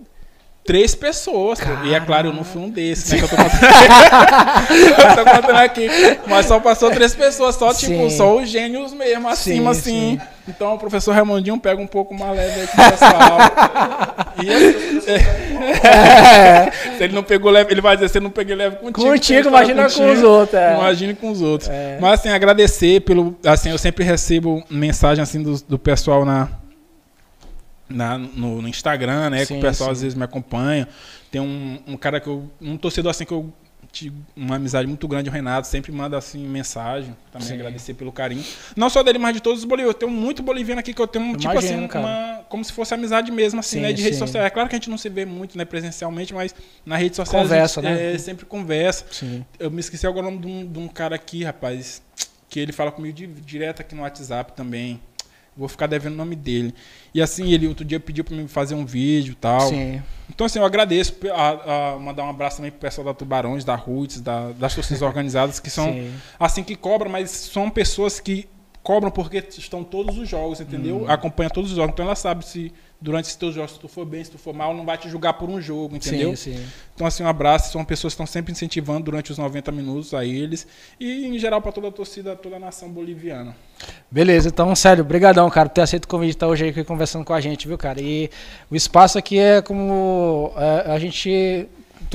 três pessoas. E é claro, eu não fui um desses, né? Que eu tô contando, eu tô contando aqui. Mas só passou três pessoas, só tipo, Sim. só os gênios mesmo, acima, Sim, assim. Então o professor Raimundinho pega um pouco mais leve aqui nessa aula. E É, se ele não pegou leve, ele vai dizer, você não peguei leve contigo. Contigo, imagina com os outros, é. Imagine com os outros. É. Mas assim, agradecer pelo. Assim, eu sempre recebo mensagem assim do, do pessoal na, na, no, no Instagram, né? que Sim, o pessoal sim. às vezes me acompanha. Tem um, um cara que eu. Um torcedor assim que eu tive uma amizade muito grande, o Renato, sempre manda assim mensagem. Também Sim. agradecer pelo carinho. Não só dele, mas de todos os bolivianos. Eu tenho muito boliviano aqui que eu tenho, tipo Imagino, assim, uma, como se fosse amizade mesmo, assim, Sim, né? De rede social. É claro que a gente não se vê muito, né, presencialmente, mas na rede social Conversa, a gente, né? é, sempre conversa. Sim. Eu me esqueci agora o nome de um, de um cara aqui, rapaz, que ele fala comigo de- direto aqui no WhatsApp também. Vou ficar devendo o nome dele. E assim, ele outro dia pediu pra mim fazer um vídeo e tal. Sim. Então, assim, eu agradeço a, a mandar um abraço também pro pessoal da Tubarões, da Roots, da- das torcidas organizadas, que são, Sim. assim, que cobram, mas são pessoas que cobram porque estão todos os jogos, entendeu? Uhum. Acompanha todos os jogos. Então ela sabe se durante esses teus jogos, se tu for bem, se tu for mal, não vai te julgar por um jogo, entendeu? Sim, sim. Então, assim, um abraço. São pessoas que estão sempre incentivando durante os 90 minutos a eles. E, em geral, para toda a torcida, toda a nação boliviana. Beleza, então, sério, brigadão, cara, por ter aceito o convite de estar hoje aqui conversando com a gente, viu, cara? E o espaço aqui é como é, a gente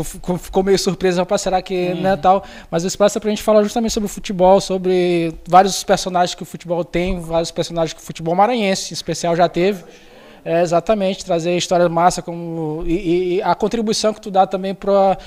tu ficou meio surpresa, rapaz, será que, né, tal, mas o espaço é pra gente falar justamente sobre o futebol, sobre vários personagens que o futebol tem, vários personagens que o futebol maranhense, em especial, já teve. É, exatamente, trazer história massa como, e, e a contribuição que tu dá também para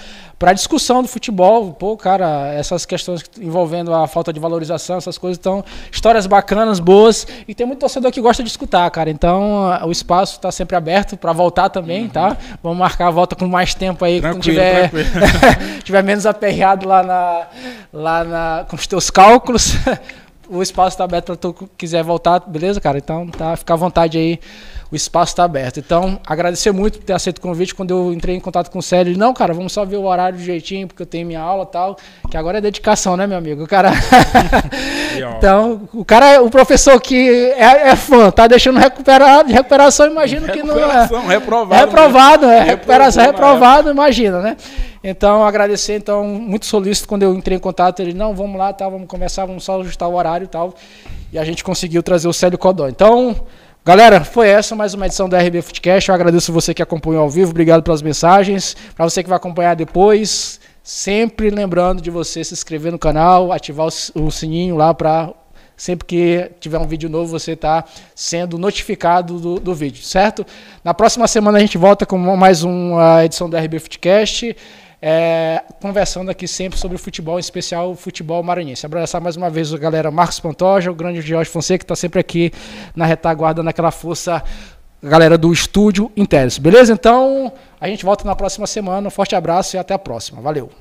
a discussão do futebol. Pô, cara, essas questões envolvendo a falta de valorização, essas coisas. Então, histórias bacanas, boas. E tem muito torcedor que gosta de escutar, cara. Então, o espaço está sempre aberto para voltar também, tá? Vamos marcar a volta com mais tempo aí, quando Tranquilo, tiver, tiver menos aperreado lá, na, lá na, com os teus cálculos. o espaço está aberto para tu quiser voltar, beleza, cara? Então, tá, fica à vontade aí. O espaço está aberto. Então, agradecer muito por ter aceito o convite. Quando eu entrei em contato com o Célio, ele, não, cara, vamos só ver o horário direitinho, porque eu tenho minha aula e tal. Que agora é dedicação, né, meu amigo? O cara. Então, o cara, o professor que é, é fã, tá deixando recuperar, de recuperação, imagino que não é. recuperação, reprovado. É reprovado, é. Recuperação na reprovado, imagina, né? Então, agradecer, então, muito solícito quando eu entrei em contato, ele, não, vamos lá, tá, vamos conversar, vamos só ajustar o horário e tal. E a gente conseguiu trazer o Célio Codó. Então, galera, foi essa mais uma edição do RB Footcast. Eu agradeço você que acompanhou ao vivo, obrigado pelas mensagens. Para você que vai acompanhar depois, sempre lembrando de você se inscrever no canal, ativar o sininho lá para Sempre que tiver um vídeo novo, você está sendo notificado do, do vídeo, certo? Na próxima semana a gente volta com mais uma edição do RB Footcast, é, conversando aqui sempre sobre o futebol, em especial o futebol maranhense. Abraçar mais uma vez a galera Marcos Pantoja, o grande Jorge Fonseca, que está sempre aqui na retaguarda, naquela força, galera do estúdio Interes. Beleza? Então, a gente volta na próxima semana. Um forte abraço e até a próxima. Valeu!